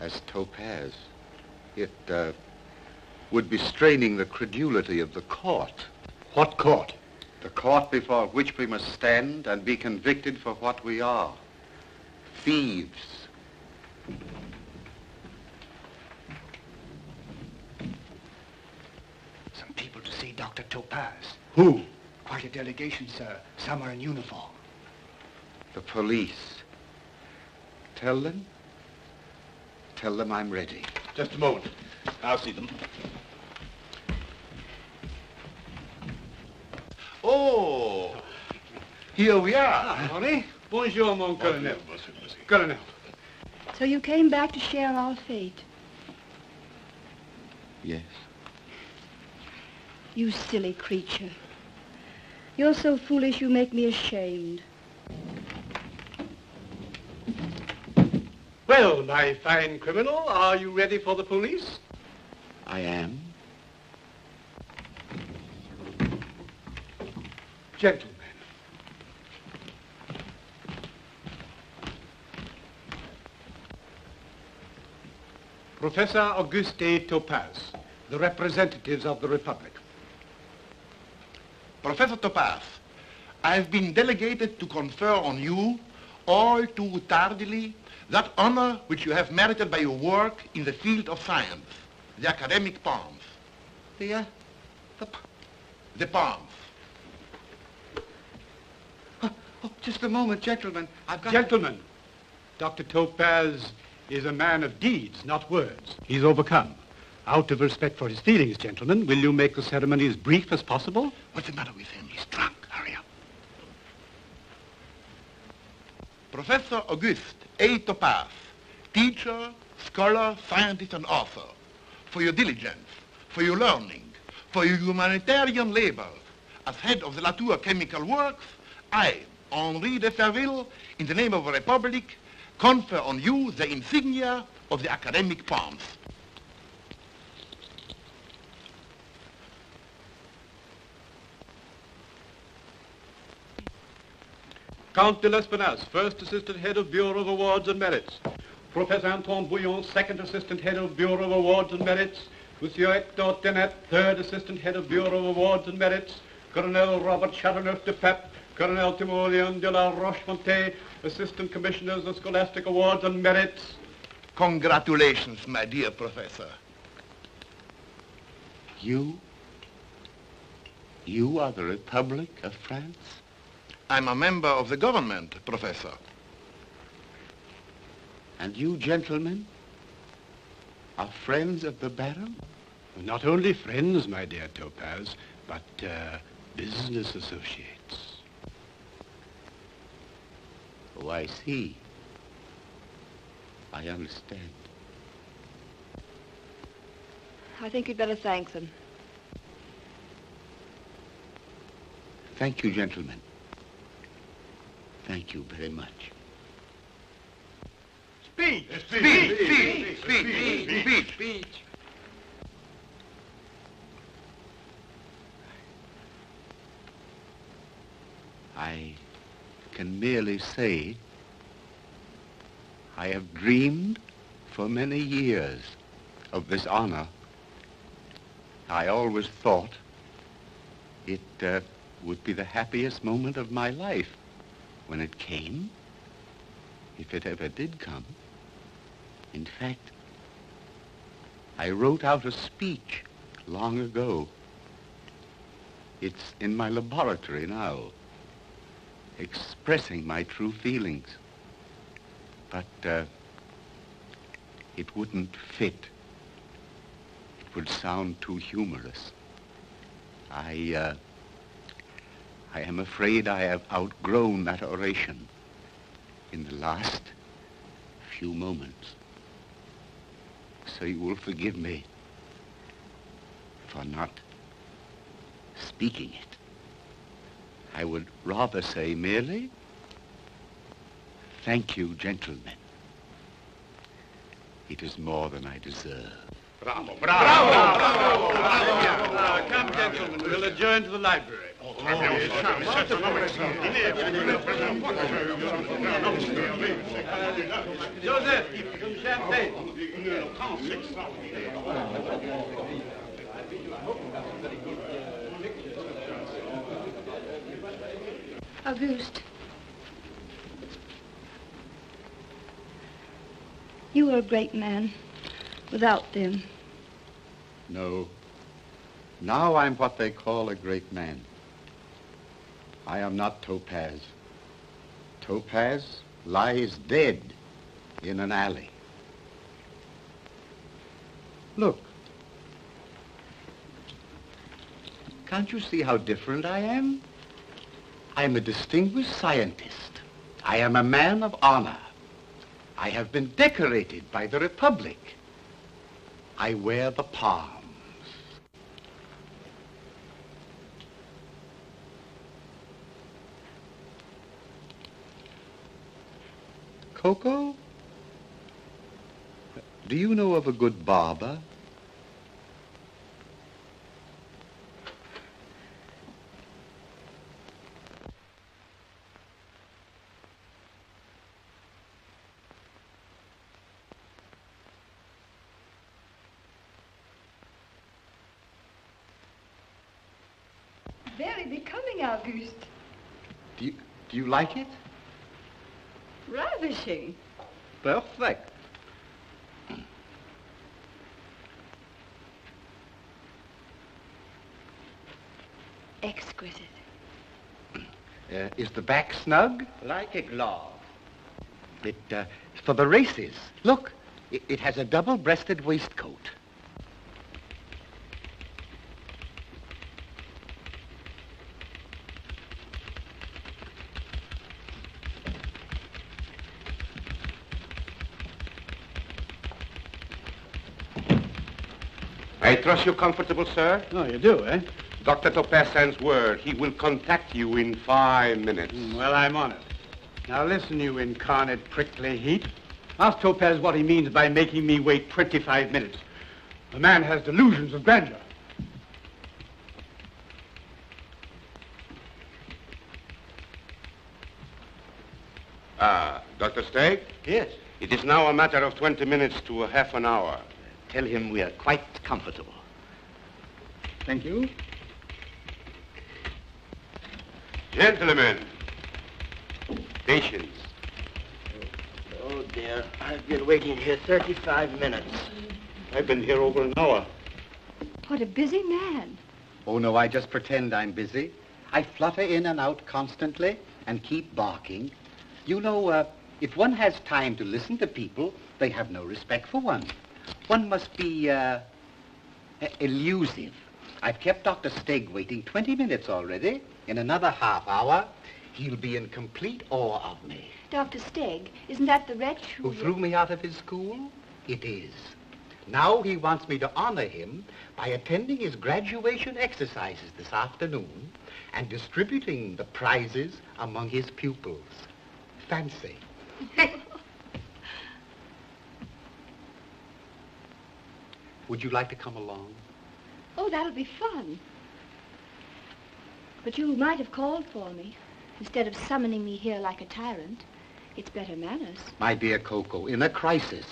as Topaze. It uh, would be straining the credulity of the court. What court? The court before which we must stand and be convicted for what we are. Thieves. Dr. Topaze. Who? Quite a delegation, sir. Some are in uniform. The police. Tell them. Tell them I'm ready. Just a moment. I'll see them. Oh, here we are. Ah, Honey. Bonjour, mon colonel. Colonel. So you came back to share our fate? Yes. You silly creature. You're so foolish you make me ashamed. Well, my fine criminal, are you ready for the police? I am. Gentlemen. Professor Auguste Topaze, the representatives of the Republic. Professor Topaze, I've been delegated to confer on you, all too tardily, that honor which you have merited by your work in the field of science, the academic palms. The, uh, the, the palms. Oh, oh, just a moment, gentlemen. I've got... Gentlemen, Dr. Topaze is a man of deeds, not words. He's overcome. Out of respect for his feelings, gentlemen, will you make the ceremony as brief as possible? What's the matter with him? He's drunk. Hurry up. Professor Auguste A. Topaze, teacher, scholar, scientist, and author, for your diligence, for your learning, for your humanitarian labor as head of the Latour Chemical Works, I, Henri de Fairville, in the name of the Republic, confer on you the insignia of the academic palms. Count de l'Espinasse, First Assistant Head of Bureau of Awards and Merits. Professor Antoine Bouillon, Second Assistant Head of Bureau of Awards and Merits. Monsieur Hector Tenet, Third Assistant Head of Bureau of Awards and Merits. Colonel Robert Chateauneuf de Pep, Colonel Timoleon de la Rochefontaine, Assistant Commissioners of Scholastic Awards and Merits. Congratulations, my dear professor. You? You are the Republic of France? I'm a member of the government, Professor. And you gentlemen are friends of the Baron? Not only friends, my dear Topaze, but uh, business associates. Oh, I see. I understand. I think you'd better thank them. Thank you, gentlemen. Thank you very much. Speech! Speech! Speech! Speech! Speech! Speech! I can merely say I have dreamed for many years of this honor. I always thought it uh, would be the happiest moment of my life when it came, if it ever did come. In fact, I wrote out a speech long ago. It's in my laboratory now, expressing my true feelings. But uh, it wouldn't fit. It would sound too humorous. I, uh, I am afraid I have outgrown that oration in the last few moments. So you will forgive me for not speaking it. I would rather say merely, thank you, gentlemen. It is more than I deserve. Bravo, bravo, bravo, bravo. Auguste. You were a great man without them. No. Now I'm what they call a great man. I am not Topaze. Topaze lies dead in an alley. Look. Can't you see how different I am? I'm a distinguished scientist. I am a man of honor. I have been decorated by the Republic. I wear the palms. Coco? Do you know of a good barber? Very becoming, Auguste. Do you, do you like it? Ravishing. Perfect. Exquisite. Uh, is the back snug? Like a glove. It, uh, for the races. Look, it, it has a double-breasted waistcoat. I trust you're comfortable, sir? Oh, you do, eh? Dr. Topaze sends word. He will contact you in five minutes. Well, I'm on it. Now listen, you incarnate prickly heat. Ask Topaze what he means by making me wait 25 minutes. The man has delusions of grandeur. Ah, Dr. Stegg? Yes. It is now a matter of 20 minutes to a half an hour. Tell him we are quite comfortable. Thank you. Gentlemen, patience. Oh, dear. I've been waiting here 35 minutes. I've been here over an hour. What a busy man. Oh, no, I just pretend I'm busy. I flutter in and out constantly and keep barking. You know, uh, if one has time to listen to people, they have no respect for one. One must be, uh, elusive. I've kept Dr. Stegg waiting 20 minutes already. In another half hour, he'll be in complete awe of me. Dr. Stegg, isn't that the wretch Who threw me out of his school? It is. Now he wants me to honor him by attending his graduation exercises this afternoon and distributing the prizes among his pupils. Fancy. Would you like to come along? Oh, that'll be fun. But you might have called for me instead of summoning me here like a tyrant. It's better manners. My dear Coco, in a crisis,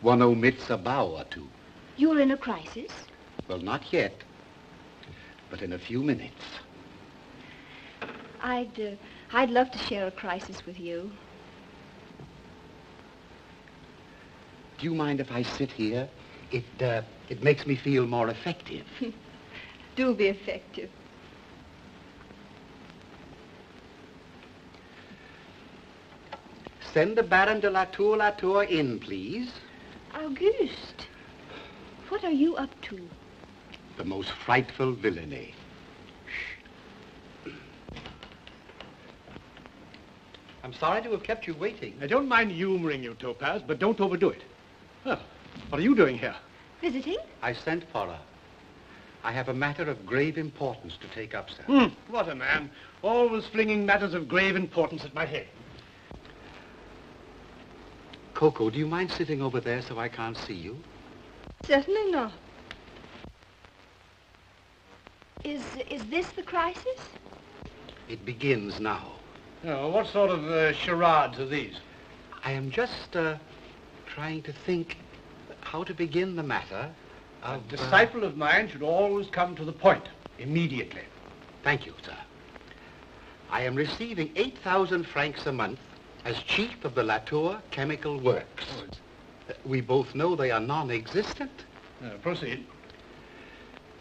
one omits a bow or two. You're in a crisis. Well, not yet, but in a few minutes. I'd, uh, I'd love to share a crisis with you. Do you mind if I sit here? It, uh, it makes me feel more effective. Do be effective. Send the Baron de la Tour La Tour in, please. Auguste, what are you up to? The most frightful villainy. I'm sorry to have kept you waiting. I don't mind humoring you, Topaze, but don't overdo it. Well, what are you doing here? Visiting? I sent for her. I have a matter of grave importance to take up, sir. Hmm, what a man. Always flinging matters of grave importance at my head. Coco, do you mind sitting over there so I can't see you? Certainly not. Is, is this the crisis? It begins now. Oh, what sort of uh, charades are these? I am just uh, trying to think how to begin the matter A of... uh, disciple of mine should always come to the point, immediately. Thank you, sir. I am receiving 8,000 francs a month as chief of the Latour Chemical Works. Uh, We both know they are non-existent. Uh, proceed.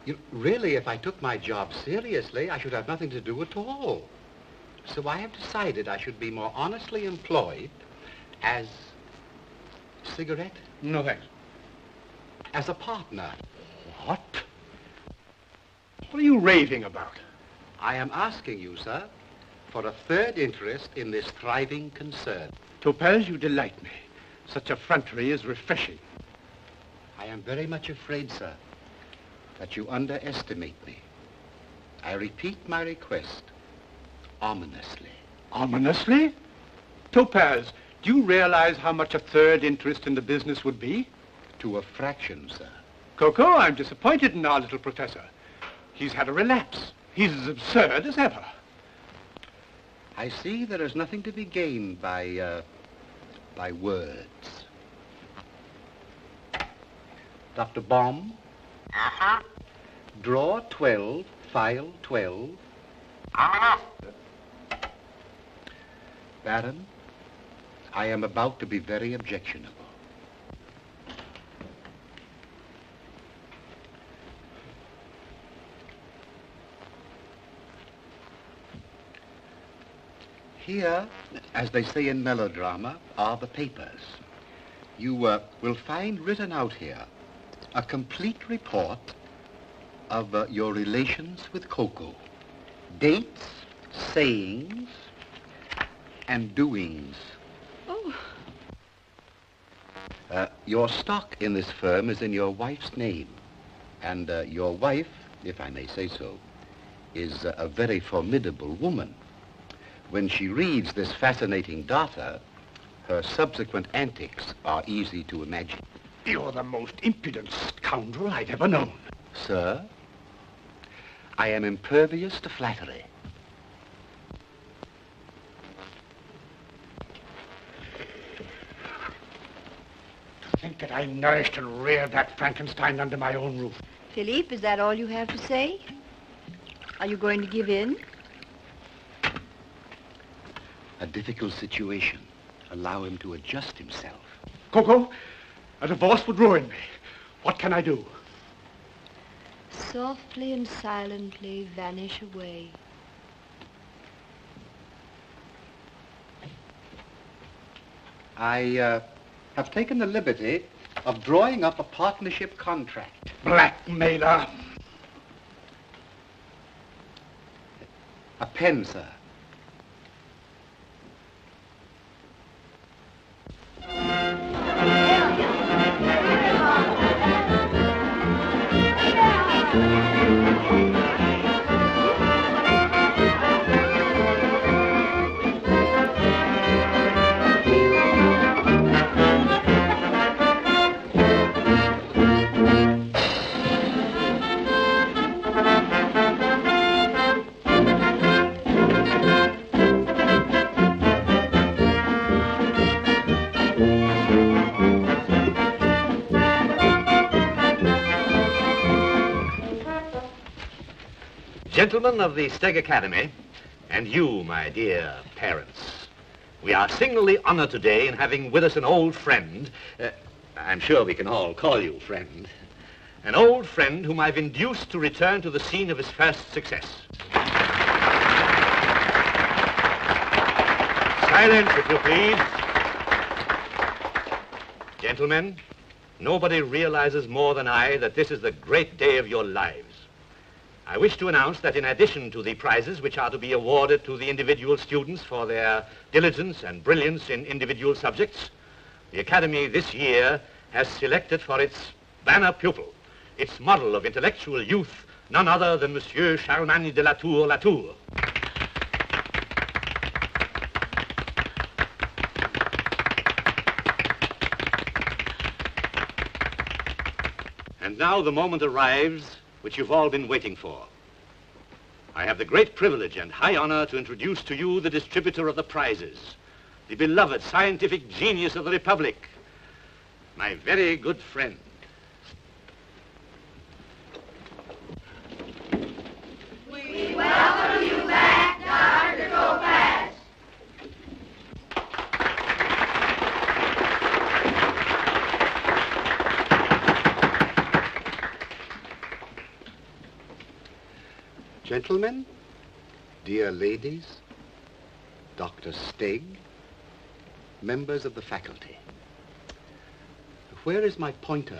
You, really, if I took my job seriously, I should have nothing to do at all. So I have decided I should be more honestly employed as... cigarette? No, thanks. As a partner. What? What are you raving about? I am asking you, sir, for a third interest in this thriving concern. Topaze, you delight me. Such effrontery is refreshing. I am very much afraid, sir, that you underestimate me. I repeat my request, ominously. Ominously? Topaze, do you realize how much a third interest in the business would be? To a fraction, sir. Coco, I'm disappointed in our little professor. He's had a relapse. He's as absurd as ever. I see there is nothing to be gained by, uh, by words. Dr. Bomb? Uh-huh. Draw 12, file 12. Uh-huh. Baron, I am about to be very objectionable. Here, as they say in melodrama, are the papers. You uh, will find written out here a complete report of uh, your relations with Coco. Dates, sayings, and doings. Oh. Uh, your stock in this firm is in your wife's name. And uh, your wife, if I may say so, is uh, a very formidable woman. When she reads this fascinating data, her subsequent antics are easy to imagine. You're the most impudent scoundrel I've ever known. Sir, I am impervious to flattery. To think that I nourished and reared that Frankenstein under my own roof. Philippe, is that all you have to say? Are you going to give in? A difficult situation. Allow him to adjust himself. Coco, a divorce would ruin me. What can I do? Softly and silently vanish away. I uh, have taken the liberty of drawing up a partnership contract. Blackmailer. A pen, sir. Gentlemen of the Stegg Academy, and you, my dear parents, we are signally honored today in having with us an old friend. Uh, I'm sure we can all call you friend. An old friend whom I've induced to return to the scene of his first success. Silence, if you please. Gentlemen, nobody realizes more than I that this is the great day of your lives. I wish to announce that in addition to the prizes which are to be awarded to the individual students for their diligence and brilliance in individual subjects, the Academy this year has selected for its banner pupil, its model of intellectual youth, none other than Monsieur Charlemagne de la Tour Latour. And now the moment arrives which you've all been waiting for. I have the great privilege and high honor to introduce to you the distributor of the prizes, the beloved scientific genius of the Republic, my very good friend. We welcome you back, Dr. Topaze. Gentlemen, dear ladies, Dr. Stegg, members of the faculty. Where is my pointer?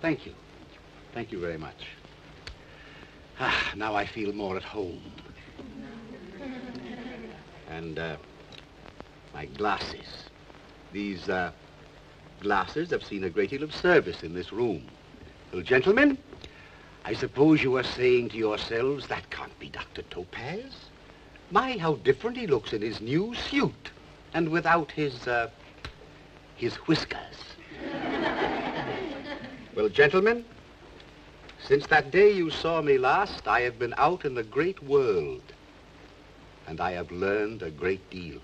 Thank you. Thank you very much. Ah, now I feel more at home. And uh, my glasses. These uh, glasses have seen a great deal of service in this room. Well, gentlemen, I suppose you are saying to yourselves, that can't be Dr. Topaze. My, how different he looks in his new suit and without his, uh, his whiskers. well, gentlemen, since that day you saw me last, I have been out in the great world, and I have learned a great deal.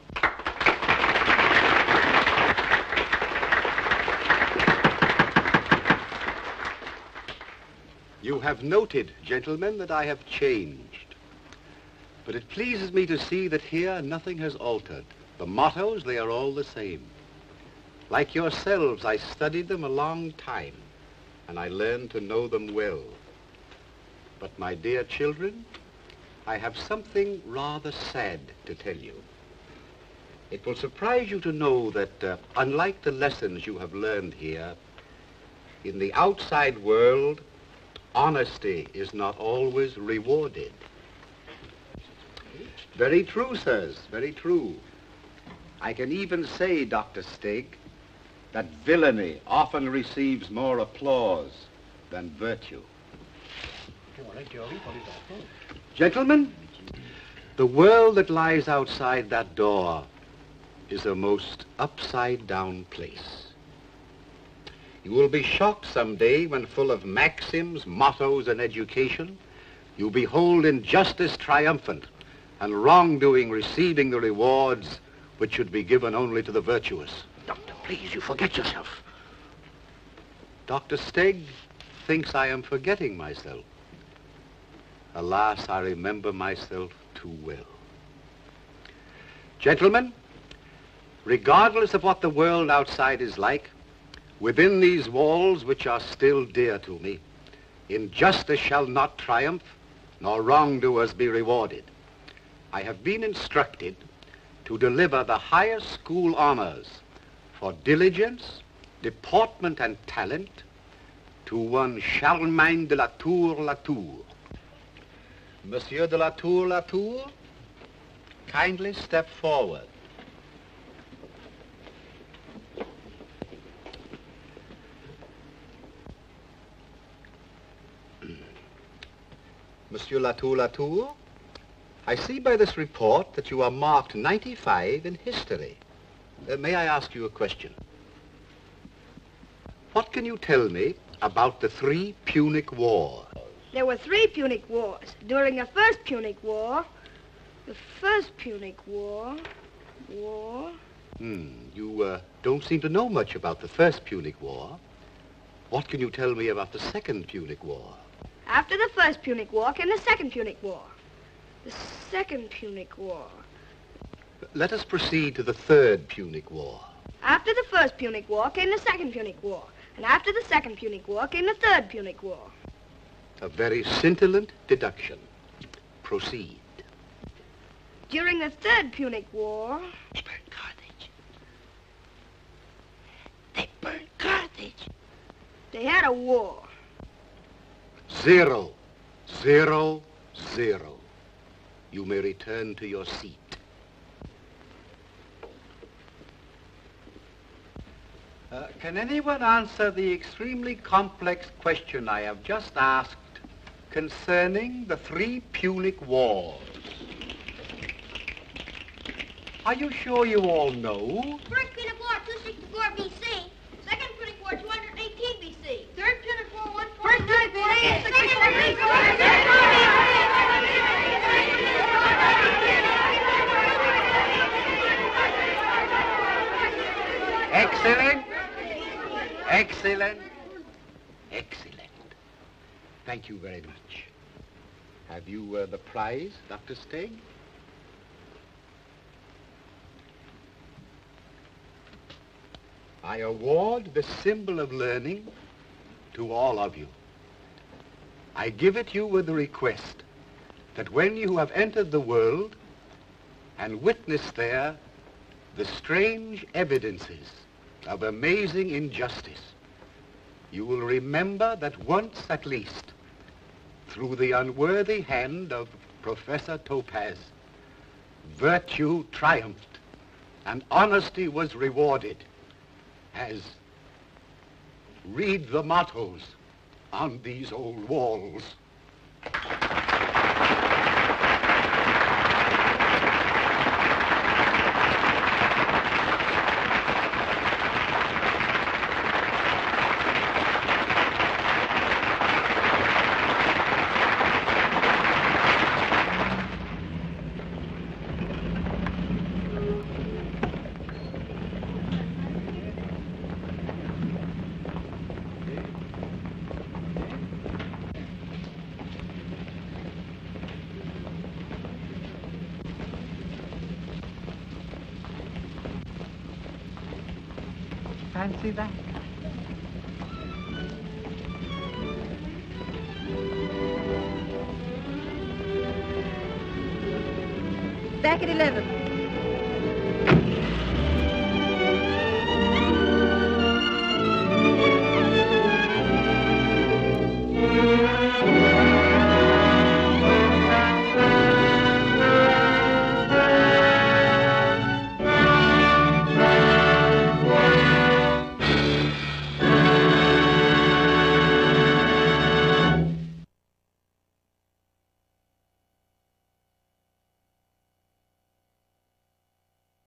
You have noted, gentlemen, that I have changed. But it pleases me to see that here nothing has altered. The mottos, they are all the same. Like yourselves, I studied them a long time, and I learned to know them well. But my dear children, I have something rather sad to tell you. It will surprise you to know that, uh, unlike the lessons you have learned here, in the outside world, honesty is not always rewarded. Very true, sirs, very true. I can even say, Dr. Stegg, that villainy often receives more applause than virtue. Gentlemen, the world that lies outside that door is a most upside-down place. You will be shocked someday when full of maxims, mottos, and education, you behold injustice triumphant and wrongdoing receiving the rewards which should be given only to the virtuous. Doctor, please, you forget yourself. Dr. Stegg thinks I am forgetting myself. Alas, I remember myself too well. Gentlemen, regardless of what the world outside is like, within these walls which are still dear to me, injustice shall not triumph, nor wrongdoers be rewarded. I have been instructed to deliver the highest school honors for diligence, deportment, and talent to one Charlemagne de la Tour Latour. Monsieur de la Tour Latour, kindly step forward. Monsieur Latour Latour, I see by this report that you are marked 95 in history. Uh, may I ask you a question? What can you tell me about the three Punic Wars? There were three Punic Wars. During the First Punic War, the First Punic War, War... Hmm, you uh, don't seem to know much about the First Punic War. What can you tell me about the Second Punic War? After the First Punic War came the Second Punic War. The Second Punic War. Let us proceed to the Third Punic War. After the First Punic War came the Second Punic War. And after the Second Punic War came the Third Punic War. A very scintillant deduction. Proceed. During the Third Punic War... They burned Carthage. They burned Carthage. They had a war. Zero. Zero. Zero. You may return to your seat. Uh, can anyone answer the extremely complex question I have just asked concerning the three Punic Wars? Are you sure you all know? First Punic War, 264 BC. Second Punic War, 218 BC. Third Punic War, 140 First Punic War, 864 Excellent. Excellent. Excellent. Thank you very much. Have you were the prize, Dr. Stegg? I award the symbol of learning to all of you. I give it you with the request that when you have entered the world and witnessed there the strange evidences of amazing injustice, you will remember that once at least through the unworthy hand of Professor Topaze, virtue triumphed and honesty was rewarded as read the mottos on these old walls. Back